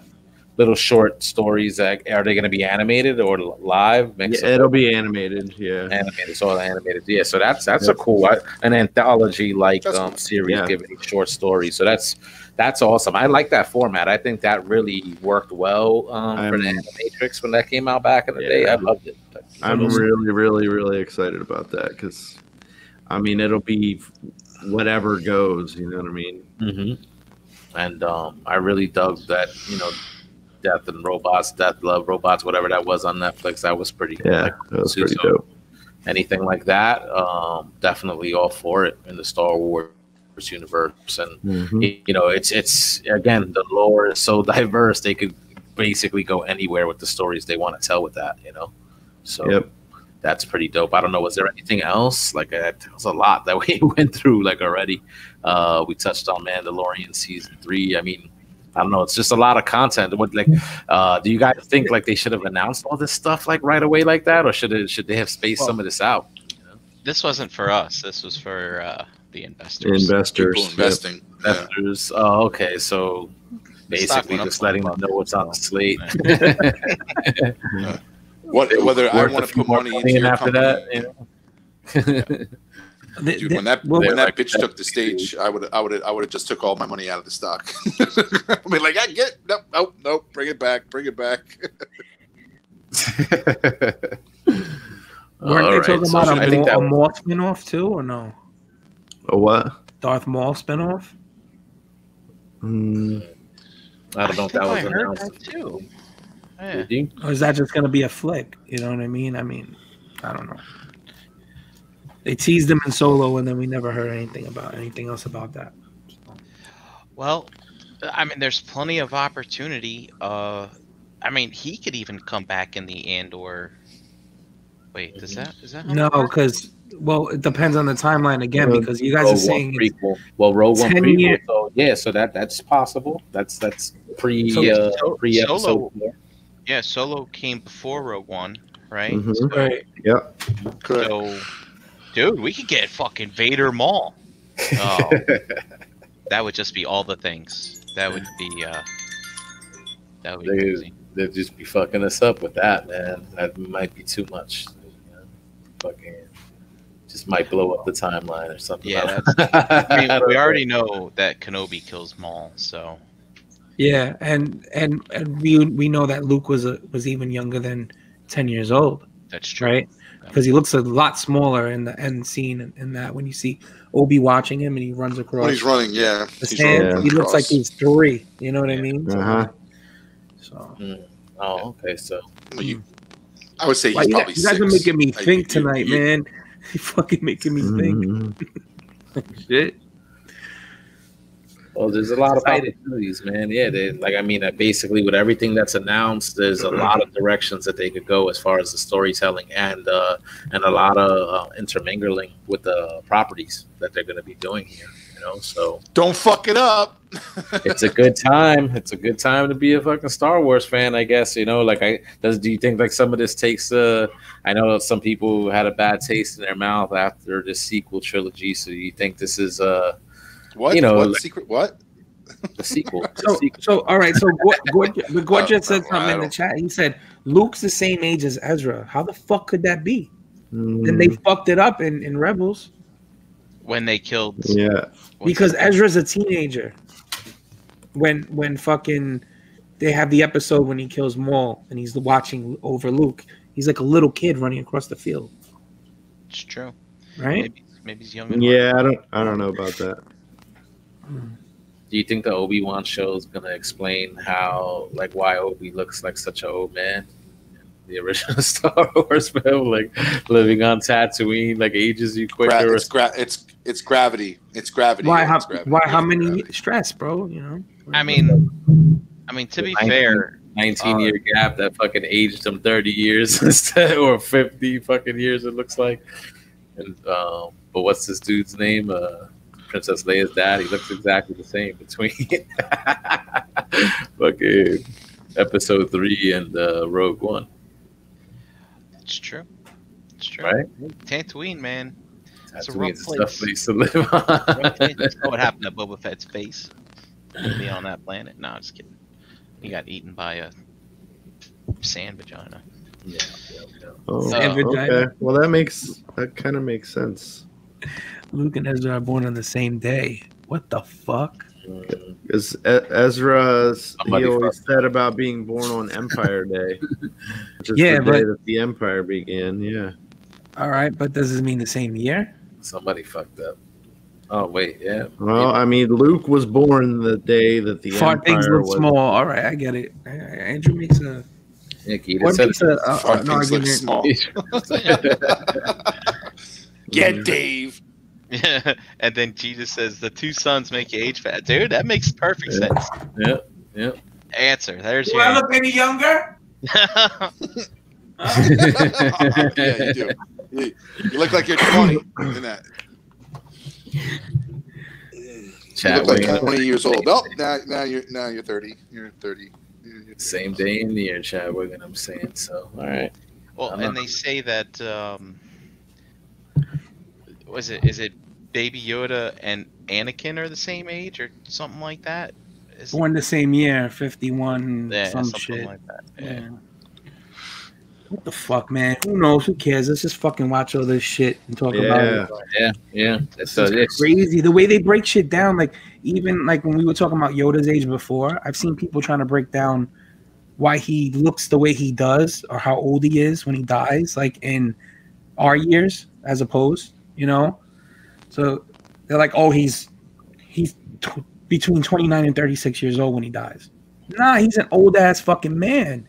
Like that. little short stories. That, are they going to be animated or live? Mix Yeah, it'll be animated. Yeah. animated. It's all animated. Yeah, so that's that's a cool I- an anthology like um, series Yeah. giving short stories. So that's that's awesome. I like that format. I think that really worked well um, for the Animatrix when that came out back in the day. I loved it. I'm Those- really, really, really excited about that because, I mean, it'll be whatever goes. You know what I mean? Mhm. And um, I really dug that, you know, Death and Robots, Death, Love, Robots, whatever that was on Netflix. That was pretty Yeah, that was pretty so- dope. anything like that. Um, definitely all for it in the Star Wars universe. And Mhm. you know, it's it's again the lore is so diverse. They could basically go anywhere with the stories they want to tell with that. You know, so Yep. that's pretty dope. I don't know. Was there anything else? Like uh, there was a lot that we went through. Like already, uh, we touched on Mandalorian season three. I mean. I don't know. It's just a lot of content. What like, uh, do you guys think like they should have announced all this stuff like right away like that, or should it should they have spaced some of this out? This wasn't for us. This was for uh, the The investors. investors. People yep. investing. Yeah. investors. Oh, okay. So basically, just letting them know what's on the slate. What whether I want to put more money money into in your after company. that. You know? They- Dude, they- when that well, when that like- bitch took the stage, I would I would I would have just took all my money out of the stock. I mean, like, I get nope, nope, nope, bring it back, bring it back. weren't All they right, talking so about I a, think Maul, that a Maul spinoff too, or no? A what? Darth Maul spinoff? Mm, I don't know if that was I heard announced. that too. Yeah. Or is that just going to be a flick? You know what I mean? I mean, I don't know. They teased him in Solo, and then we never heard anything about anything else about that. Well, I mean, there's plenty of opportunity. Uh, I mean, he could even come back in the Andor. Wait, does that is that No, because well, it depends on the timeline again. Well, Because you guys Rogue are saying One prequel. Well, Rogue One prequel. year- So yeah, so that that's possible. That's that's pre So- uh, so- pre episode. Solo- four. yeah, Solo came before Rogue One, right? mhm. So, right. Yep. Correct. so, dude, we could get fucking Vader Maul. Oh, that would just be all the things. That would be uh, that would be Dude. crazy. They'd just be fucking us up with that, man. That might be too much. you know? Fucking just might blow up the timeline or something. Yeah, I I mean, we already know that Kenobi kills Maul, so Yeah, and and and we we know that Luke was a, was even younger than ten years old, that's true. right? Because he looks a lot smaller in the end scene in, in that when you see Obi watching him and he runs across When he's running, yeah, the he's sand, running he looks like he's three. You know what I mean? So, Uh-huh. so Oh, okay. So You- I would say Wow, he's you, probably guys, you guys are making me Like, think you- tonight, you- man. You fucking making me think. Mhm. Shit. Well, there's a lot of Excited. opportunities, man. Yeah, they, like I mean, uh, basically with everything that's announced, there's a lot of directions that they could go as far as the storytelling and uh, and a lot of uh, intermingling with the properties that they're going to be doing here. You know, so Don't fuck it up. it's a good time. It's a good time to be a fucking Star Wars fan, I guess. You know, like I does. Do you think like some of this takes? Uh, I know some people had a bad taste in their mouth after this sequel trilogy. So do you think this is uh What? You know, what like- secret? What? the sequel? the So, sequel. so all right. So, Gor- Gorg- but Gorgeous Uh, said something in the chat. He said Luke's the same age as Ezra. How the fuck could that be? Mm, And they fucked it up in, in Rebels When they killed yeah. because Ezra's a teenager. When when fucking they have the episode when he kills Maul and he's watching over Luke. He's like a little kid running across the field, it's true. right? Maybe maybe he's younger. Yeah, I don't I don't know about that. Do you think the Obi Wan show is gonna explain how, like, why Obi looks like such an old man? The original Star Wars film, like living on Tatooine, like ages you quicker. or it's, gra- it's it's gravity. It's gravity. Why yeah, how it's gravity. why how many gravity. stress, bro? You know. I mean, I mean to be Nineteen. fair, 19 year gap that fucking aged him 30 years instead or 50 fucking years it looks like and um but what's this dude's name uh princess leia's dad he looks exactly the same between fucking episode three and uh rogue one it's true. It's true. right Tatooine, man. It's a Tatooine's rough place. place to live on You know what happened to Boba Fett's face? Be on that planet? No, I'm just kidding. he got eaten by a sand vagina. Yeah, yeah, yeah. Oh, Sand vagina. okay. Well, that makes that kind of makes sense. Luke and Ezra are born on the same day. What the fuck? Because Ezra, Somebody he always said about being born on Empire Day, which is Yeah, the day but- that the Empire began. Yeah. All right, but does this mean the same year? Somebody fucked up. Oh wait, yeah. Well, I mean, Luke was born the day that the Fart things Empire look was. small. All right, I get it. Uh, Andrew makes a Yeah, Keita what said makes a, a, Fuck, an things look small. Get Dave. and then Jesus says the two sons make you age fat. Dude, that makes perfect Yeah. sense. yeah, yeah. Answer. There's Do your I look any younger? yeah, you do. You, you look like you're 20 in that. You look like Wiggum, 20 years old. Oh, now, now you're now you're 30. You're 30. You're- same day in the year, Chad Wiggum, I'm saying. So, all right. well, I'm and not- they say that um, was it is it Baby Yoda and Anakin are the same age or something like that? Is Born the same year, fifty-one, yeah, some something shit. like that. yeah. What the fuck, man? Who knows? Who cares? Let's just fucking watch all this shit and talk about it. Yeah, yeah. It's, uh, It's it's crazy the way they break shit down. Like even like when we were talking about Yoda's age before, I've seen people trying to break down why he looks the way he does or how old he is when he dies, like in our years as opposed, you know. So they're like, oh, he's he's t- between twenty nine and thirty six years old when he dies. Nah, he's an old ass fucking man.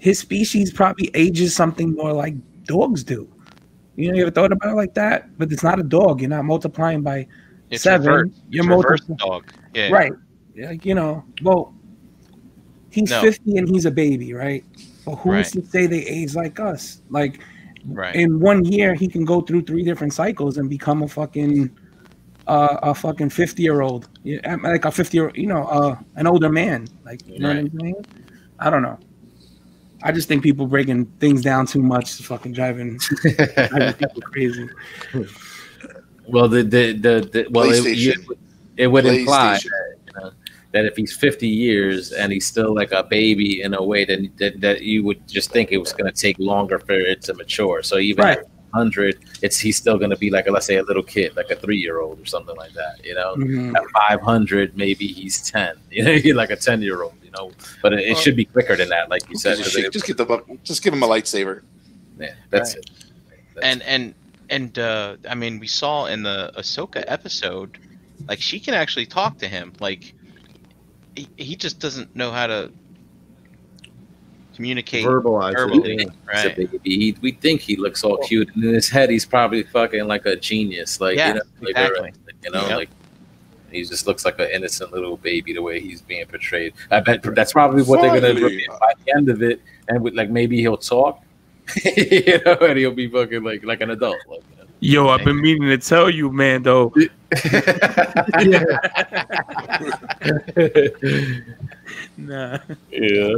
His species probably ages something more like dogs do. You know, you ever thought about it like that? But it's not a dog. You're not multiplying by It's seven. reverse, You're multiplying. dog. Yeah. Right. Like, you know, well, he's No. 50 and he's a baby, right? But who's Right. to say they age like us? Like, Right. in one year, he can go through three different cycles and become a fucking, uh, a fucking 50 year old. Like a 50 year, you know, uh, an older man. Like, you know what I'm saying? I don't know. I just think people breaking things down too much is fucking driving, driving people crazy. well, the the the, the well, it, you- it would imply PlayStation. That, you know, that if he's 50 years and he's still like a baby in a way that that, that you would just think it was going to take longer for it to mature. So even Right. at 100, it's he's still going to be like a, let's say a little kid, like a three year old or something like that. You know, Mhm. at 500, maybe he's 10. You know, he's like a 10 year old. You know, but it, it should be quicker than that, like you said. gives a 'cause it- Just give the just give him a lightsaber. yeah, that's Right. it. That's and and and uh i mean we saw in the ahsoka episode like she can actually talk to him like he, he just doesn't know how to communicate Verbalize verbally it. He's a right baby. He, we think he looks all cute, and in his head, he's probably fucking like a genius. Like, Yeah, you know, like, exactly. you know, Yep. like he just looks like an innocent little baby the way he's being portrayed. I bet that's probably what they're gonna Finally. reveal by the end of it, and with, like maybe he'll talk, you know, and he'll be fucking like like an adult. Like, Yo, I've been meaning to tell you, man, though. you Nah. yeah.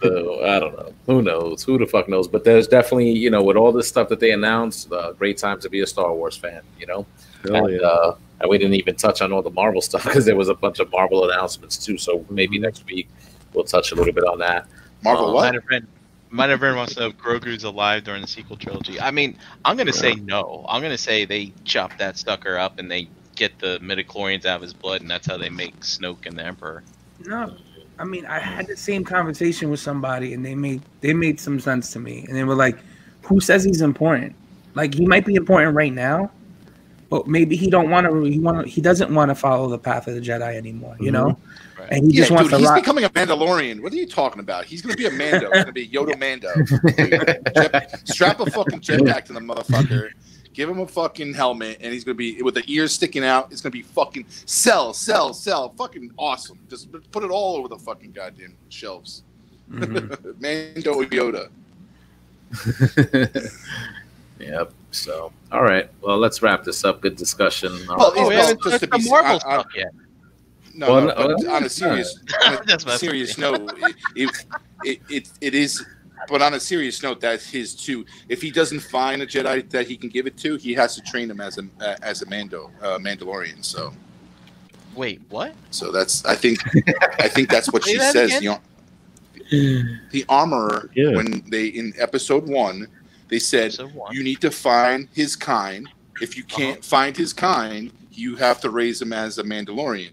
so I don't know. Who knows? Who the fuck knows? But there's definitely, you know, with all this stuff that they announced, uh, great time to be a Star Wars fan. You know, Hell and, yeah. uh, and we didn't even touch on all the Marvel stuff because there was a bunch of Marvel announcements too. So maybe next week we'll touch a little bit on that. Marvel Uh, what? Minor friend, Minor friend wants to know Grogu's alive during the sequel trilogy. I mean, I'm gonna say no. I'm gonna say they chop that sucker up and they get the midichlorians out of his blood, and that's how they make Snoke and the Emperor. No, I mean I had the same conversation with somebody, and they made they made some sense to me, and they were like, "Who says he's important? Like he might be important right now, but maybe he don't want to. He want he doesn't want to follow the path of the Jedi anymore, you know, Right. and he Yeah, just wants dude, to he's rock. becoming a Mandalorian. What are you talking about? He's gonna be a Mando. He's gonna be Yoda Mando. Dude, strap a fucking jetpack to the motherfucker. Give him a fucking helmet, and he's gonna be with the ears sticking out. It's gonna be fucking sell, sell, sell. Fucking awesome. Just put it all over the fucking goddamn shelves. Mhm. Mando Yoda. yep. So all right. Well, let's wrap this up. Good discussion. Well, Oh, right. we just touched to be- Marvel I- I- stuff yet. No, Well, no, no, but no, on a serious, on a serious note, it, it, it, it is. But on a serious note, that's his too. If he doesn't find a Jedi that he can give it to, he has to train him as a uh, as a Mando uh, Mandalorian. So Wait, what? So that's I think I think that's what she that says. again? You know, the armorer Yeah. when they in episode one they said you need to find his kind. If you can't find his kind, you have to raise him as a Mandalorian.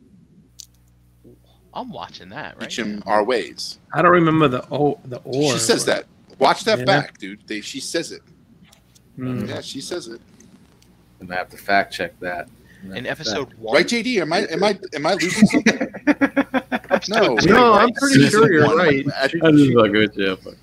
I'm watching that right. Teach him our ways. I don't remember the o the or. she says that. Watch that Yeah. back, dude. They, she says it. Mm. Yeah, she says it. And I'm gonna have to fact check that. In episode one, Right, JD? Am I am I am I losing something? No, No. I'm pretty sure you're right. At- I'm just fucking with you. fuck with you.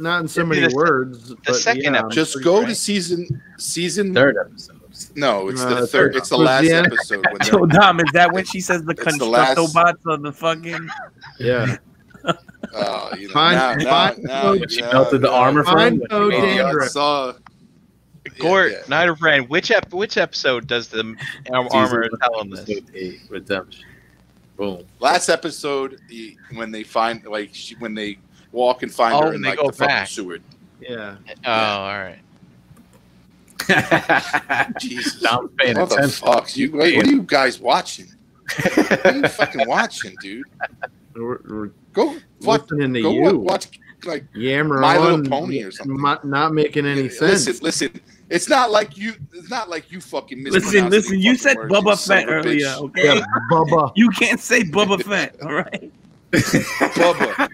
Not in so many the- words. the but second yeah, episode. Just go sure. to season season. Third episode. No, it's Uh, the third. third. It's the last the episode. When So they're, Dom, is that when she says the It's the last- constructobots or the fucking? Yeah. uh, you know, Fine, now, now, fine. now, When she now, melted the now- armor for Fine him. when she code made Oh, dandruff. I saw. Gort, yeah, yeah. Night of Brand. Which ep- which episode does the ar- armor Season tell him this? Redemption. Boom. Last episode, the, when they find like she, when they walk and find Oh, her when in they like go the fucking back. sewer. Yeah. Oh, all right. Jesus, Dom's paying what the fuck? You, wait, what are you guys watching? What are you fucking watching, dude? We're, we're Go watch. listening to Go you. watch. Like Yammer My Little Pony or something. Not, not making any sense. listen, listen. It's not like you. It's not like you fucking mispronounced Listen, listen. You said words, Bubba son Fett earlier, bitch. okay? Yeah, Bubba. You can't say Bubba Fett, all right? Bubba.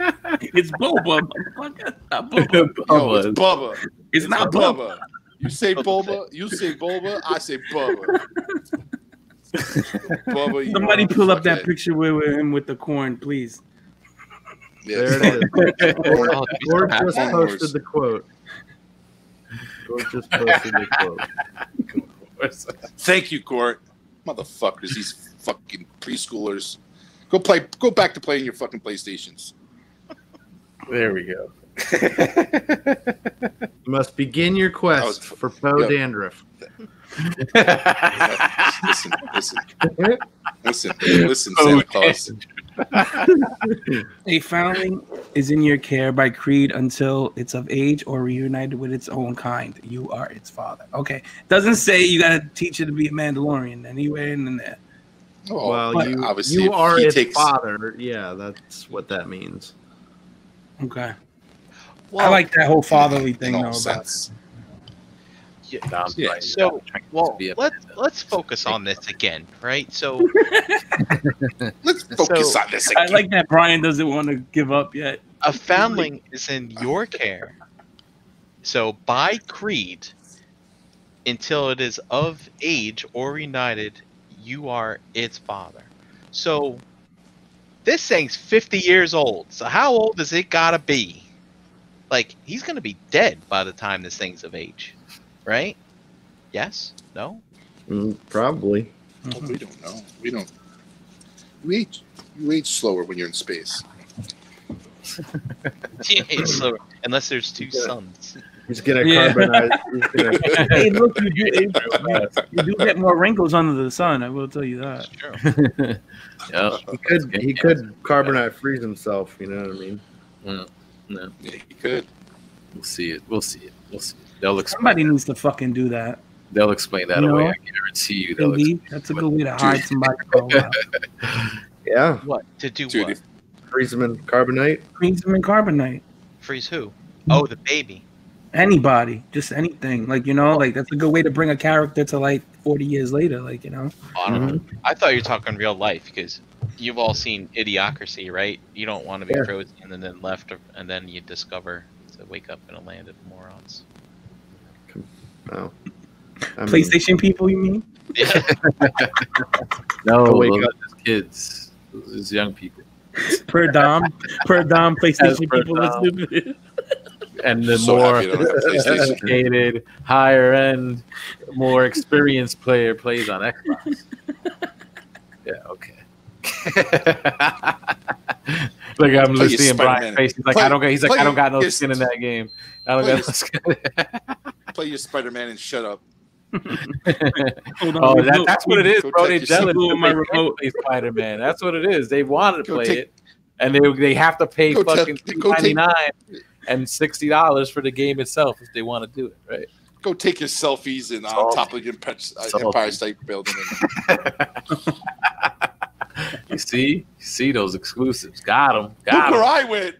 It's Boba, motherfucker. Not Bubba. Yo, it's Bubba. It's not Bubba. Bubba. You say Boba. You say Boba. I say Bubba. Bubba. Somebody pull up that fuckhead. picture with, with him with the corn, please. Yes. There it is. Gord, Oh, just posted the quote. Gord just posted the quote. Thank you, Court. Motherfuckers, these fucking preschoolers. Go play. Go back to playing your fucking PlayStations. There we go. You must begin your quest was- for Poe Yo. Dandruff. listen, listen, listen, listen, Santa Claus. A foundling is in your care by creed until it's of age or reunited with its own kind. You are its father. Okay. Doesn't say you gotta teach it to be a Mandalorian anywhere in there. Oh, well, but you, obviously, you are he its takes- father. Yeah, that's what that means. Okay. Well, I like that whole fatherly thing though all about sense. yeah, Dom's Yeah, right. so, well, let's let's focus on this again, right? So, Let's focus So, on this Again. I like that Brian doesn't want to give up yet. a foundling is in your care. So, by creed, until it is of age or united, you are its father. So, this thing's 50 years old. So, how old is it gotta be? Like, he's gonna be dead by the time this thing's of age, right? Yes? No? Mm, probably. Oh, we don't know. We don't. You age. You age slower when you're in space. Yeah, so, unless there's two suns. He's gonna Yeah. carbonize. He's gonna, hey, look, you do, you do get more wrinkles under the sun. I will tell you that. Sure. Yep. he could. He could carbonite freeze himself. You know what I mean? No, Yeah, he could. we'll see it. We'll see it. We'll see. It. They'll explain. Somebody needs to fucking do that. They'll explain that You away. know? I guarantee you. They'll Indeed, that's a good way to hide somebody. for a while. Yeah. What? To do Dude, what? Freeze him in carbonite. Freeze them in carbonite. Freeze who? Oh, the baby. Anybody, just anything. Like you know, like that's a good way to bring a character to like forty years later. Like you know, Oh, I don't know. Mm-hmm. I thought you were talking real life because you've all seen Idiocracy, right? You don't want to be Yeah. frozen and then left, and then you discover to wake up in a land of morons. Oh. I mean, PlayStation people, you mean? Yeah. No, Oh, wake up. are just kids. Those is young people. Per Dom, per Dom, PlayStation per people. Dom. Let's do it. And the So more happy I don't have a PlayStation. educated, higher end, more experienced player plays on Xbox. Yeah, okay. like I'm Play your seeing Brian face. He's like, Play- I don't. He's like, I don't got no skin in that game. I don't play got no skin. Play your Spider Man and shut up. Oh, we that, go- that's what it is, Go bro. They your jealous sequel my remote. play Spider Man. That's what it is. They wanted to Go play take- it, and they they have to pay Go fucking two go ninety take- nine and sixty dollars for the game itself if they want to do it, right? Go take your selfies and on Salty. top of your Empire, uh, Empire State Building. You see, you see those exclusives. Got him. Look Got where him. I went.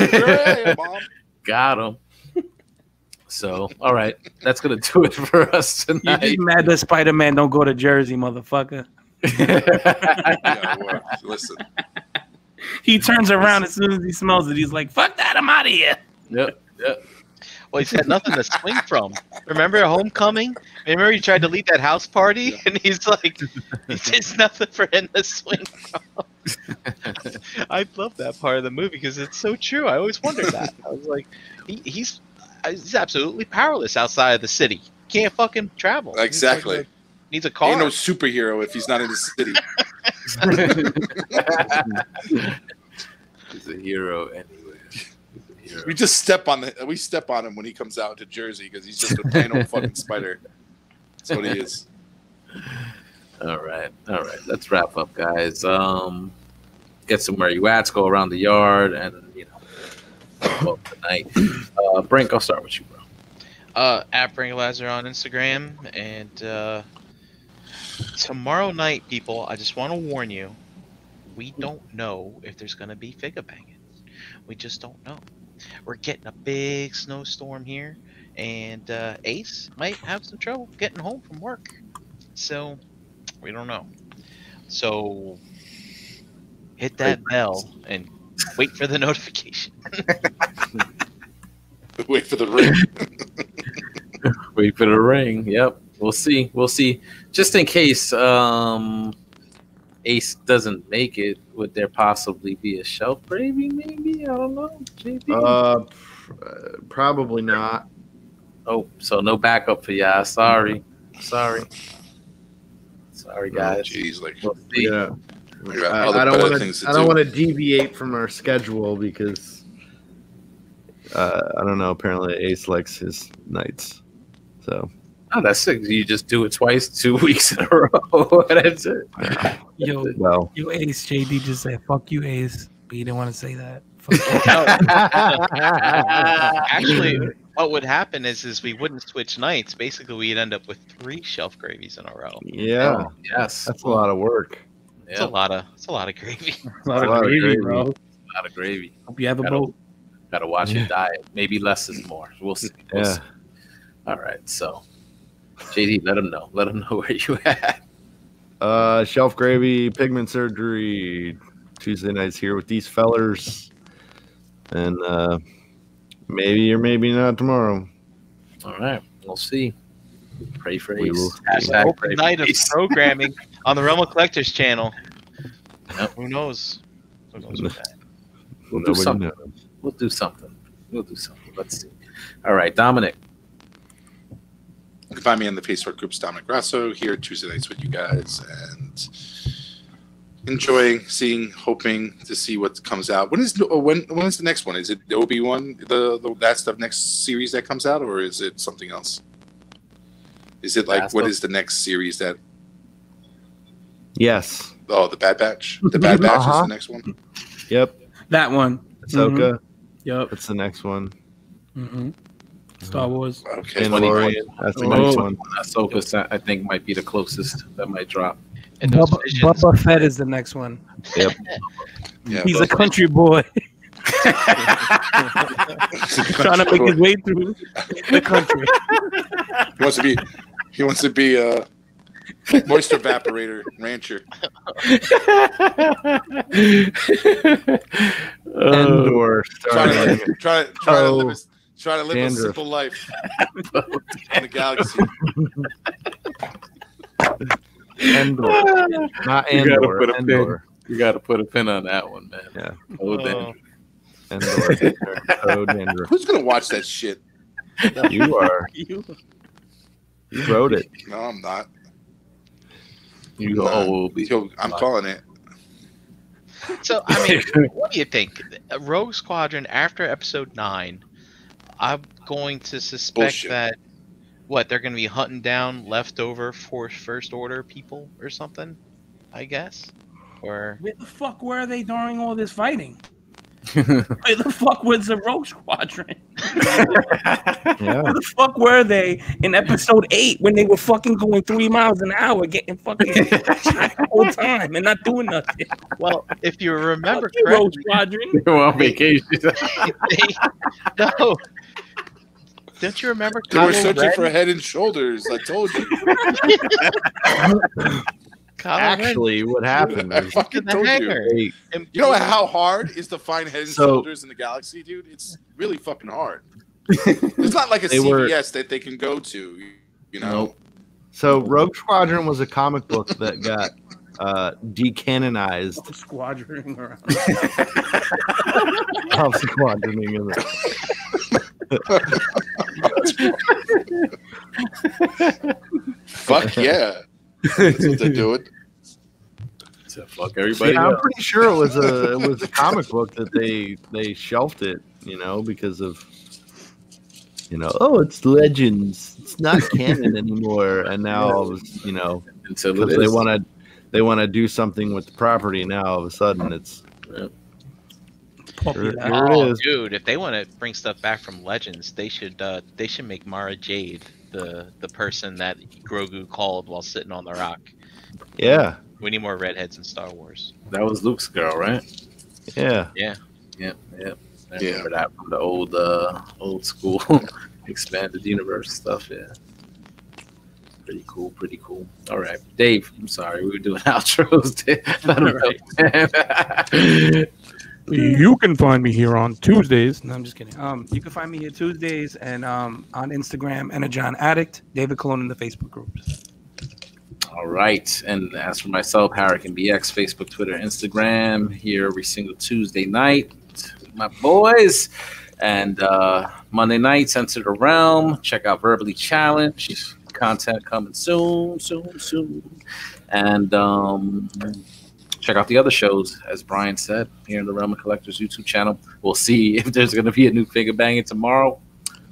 Look where I am, mom. Got them. So, all right, that's gonna do it for us tonight. just mad that Spider Man don't go to Jersey, motherfucker. Yeah, well, listen. He turns around as soon as he smells it. He's like, "Fuck that! I'm out of here." Yep, yep. Well, he's had nothing to swing from. Remember homecoming? Remember he tried to leave that house party, and he's like, "There's nothing for him to swing from." I love that part of the movie because it's so true. I always wondered that. I was like, he, he's uh, he's absolutely powerless outside of the city. Can't fucking travel. Exactly. like, needs a car. Ain't no superhero if he's not in the city. He's a hero anyway. He's a hero. We just step on the we step on him when he comes out to Jersey because he's just a plain old fucking spider. That's what he is. All right, all right. Let's wrap up, guys. Um, get some where you at. Go around the yard, and you know, well, tonight. Uh, Brink, I'll start with you, bro. uh, at Bringlazer on Instagram. And uh, tomorrow night, people, I just want to warn you we don't know if there's going to be figure banging. We just don't know. We're getting a big snowstorm here, and uh, Ace might have some trouble getting home from work. So, we don't know. So, hit that bell and wait for the notification. Wait for the ring. Wait for the ring. Yep, we'll see. We'll see. Just in case um, Ace doesn't make it, would there possibly be a shelf gravy? Maybe I don't know. JB? Uh, pr- uh, probably not. oh, so no backup for y'all. Sorry, sorry, sorry, guys. Jeez, like We'll see. Yeah. I, I don't want to. to I don't do. want to deviate from our schedule because uh, I don't know. Apparently, Ace likes his nights. So Oh, that's sick. You just do it twice, two weeks in a row. that's it. Yo, well, yo, Ace. JD just said, "Fuck you, Ace," but he didn't want to say that. Fuck you. Actually, what would happen is is we wouldn't switch nights. Basically, we'd end up with three shelf gravies in a row. yeah, Oh, yes. that's a lot of work. It's Yeah, a lot of it's a lot of gravy. a lot A lot of of gravy, gravy. bro. a lot of gravy. Hope you have a Gotta- boat. Got to watch Yeah. your diet. Maybe less is more. We'll see. We'll Yeah. see. All right. So, JD, let him know. Let him know where you at. Uh, shelf gravy, pigment surgery. Tuesday nights here with these fellers, and uh, maybe or maybe not tomorrow. All right. We'll see. Pray for We Ace. will see. Hashtag Open pray for night of programming on the Realm of Collectors channel. Yep. Who knows? Who knows? We'll do something. knows. We'll do something. We'll do something. Let's see. All right, Dominic. You can find me in the Facebook groups Dominic Grasso here Tuesday nights with you guys and enjoying, seeing, hoping to see what comes out. When is oh, when when is the next one? Is it Obi-Wan? The, the that's the next series that comes out, or is it something else? Is it like Last what of- is the next series that? Yes. Oh, the Bad Batch. The Bad Batch is Uh-huh. the next one. Yep. That one. Ahsoka. Yep. That's the next one. hmm Star mm-hmm. Wars. Okay. Mandalorian. That's the Oh. next one. Ahsoka, I think, might be the closest that might drop. And those Bubba. Bubba Fett is the next one. Yeah, He's a those- country boy trying to make his way through the country. He wants to be. He wants to be a moisture evaporator rancher. Endor. Trying starring- to try, try to Oh. live. A, try to live a simple life in the galaxy. Endor. Not You gotta put a pin. Endor. you got to put a pin on that one, man. Yeah. Oh, then. Oh. Endor. Code Endor. Who's gonna watch that shit? You are. You- You wrote it. No, I'm not. You go, Nah. oh, we'll be. Yo, I'm calling it. So I mean, what do you think? Rogue Squadron after Episode Nine, I'm going to suspect Bullshit. that what they're going to be hunting down leftover Force First Order people or something. I guess, or Where the fuck were they during all this fighting? Where the fuck was the Rogue Squadron? Yeah. Where the fuck were they in episode eight when they were fucking going three miles an hour, getting fucking shot the whole time and not doing nothing? Well, if you remember Fuck you, Rogue correctly, Squadron. They were on vacation. they, no. Don't you remember? They were searching Ren? for Head and Shoulders. I told you. Actually, what happened I fucking the told you. they, You know how hard is to find Head and So- Shoulders in the galaxy, dude? It's really fucking hard. It's not like a They CVS were- that they can go to. You know, Nope. so Rogue Squadron was a comic book that got uh, decanonized Squadroning around. of squadroning in it. Fuck yeah, that's what they're doing. So fuck everybody. Yeah, I'm pretty sure it was a it was a comic book that they they shelved it, you know, because of you know, oh, it's legends, it's not canon anymore, and now all you know because they want to they want to do something with the property. Now all of a sudden it's Popular. Here it Oh, is. dude! If they want to bring stuff back from Legends, they should uh, they should make Mara Jade the the person that Grogu called while sitting on the rock. yeah We need more redheads in Star Wars. That was Luke's girl, right? yeah yeah, yeah, I Yeah. remember that from the old, uh, old school expanded universe stuff. Yeah, pretty cool, pretty cool. All right, Dave. I'm sorry, we were doing outros. Let 'em know. You can find me here on Tuesdays. No, I'm just kidding. Um, you can find me here Tuesdays and um on Instagram, Energon Addict, David Cologne in the Facebook groups. All right. And as for myself, Harrican BX, Facebook, Twitter, Instagram, here every single Tuesday night my boys. And uh, Monday nights, Enter the Realm. Check out Verbally Challenge. Content coming soon, soon, soon. And um, check out the other shows, as Brian said, here in the Realm of Collectors YouTube channel. We'll see if there's going to be a new figure banging tomorrow.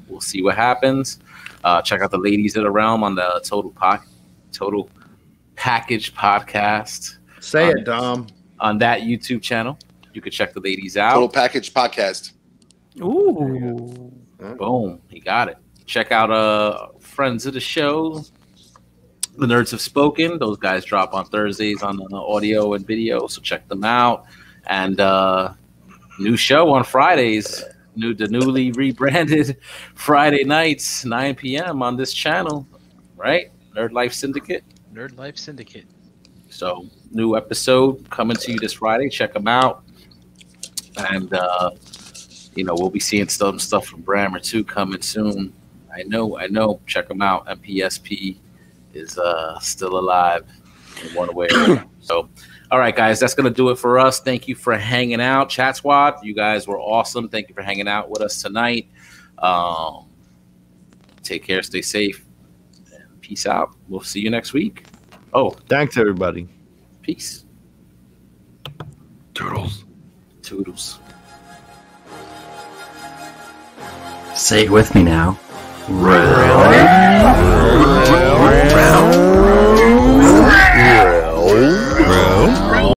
We'll see what happens. Uh, check out the Ladies of the Realm on the Total Pocket. Total Package Podcast say Um, it Dom on that YouTube channel. You can check the ladies out. Total Package Podcast. Ooh. Boom, he got it. Check out uh friends of the show. The Nerds Have Spoken. Those guys drop on Thursdays on the audio and video, so check them out. And uh new show on Fridays. New the newly rebranded Friday nights, 9 p.m. on this channel, right? Nerd Life Syndicate. Nerd Life Syndicate. So new episode coming to you this Friday. Check them out, and uh, you know we'll be seeing some stuff from Brammer too coming soon. I know, I know. Check them out. MPSP is uh, still alive in one way. Or another. so, all right, guys, that's gonna do it for us. Thank you for hanging out, Chat Squad. You guys were awesome. Thank you for hanging out with us tonight. Um, take care, stay safe, and peace out. We'll see you next week. Oh, thanks everybody peace. turtles Toodles. Say it with me now. Realm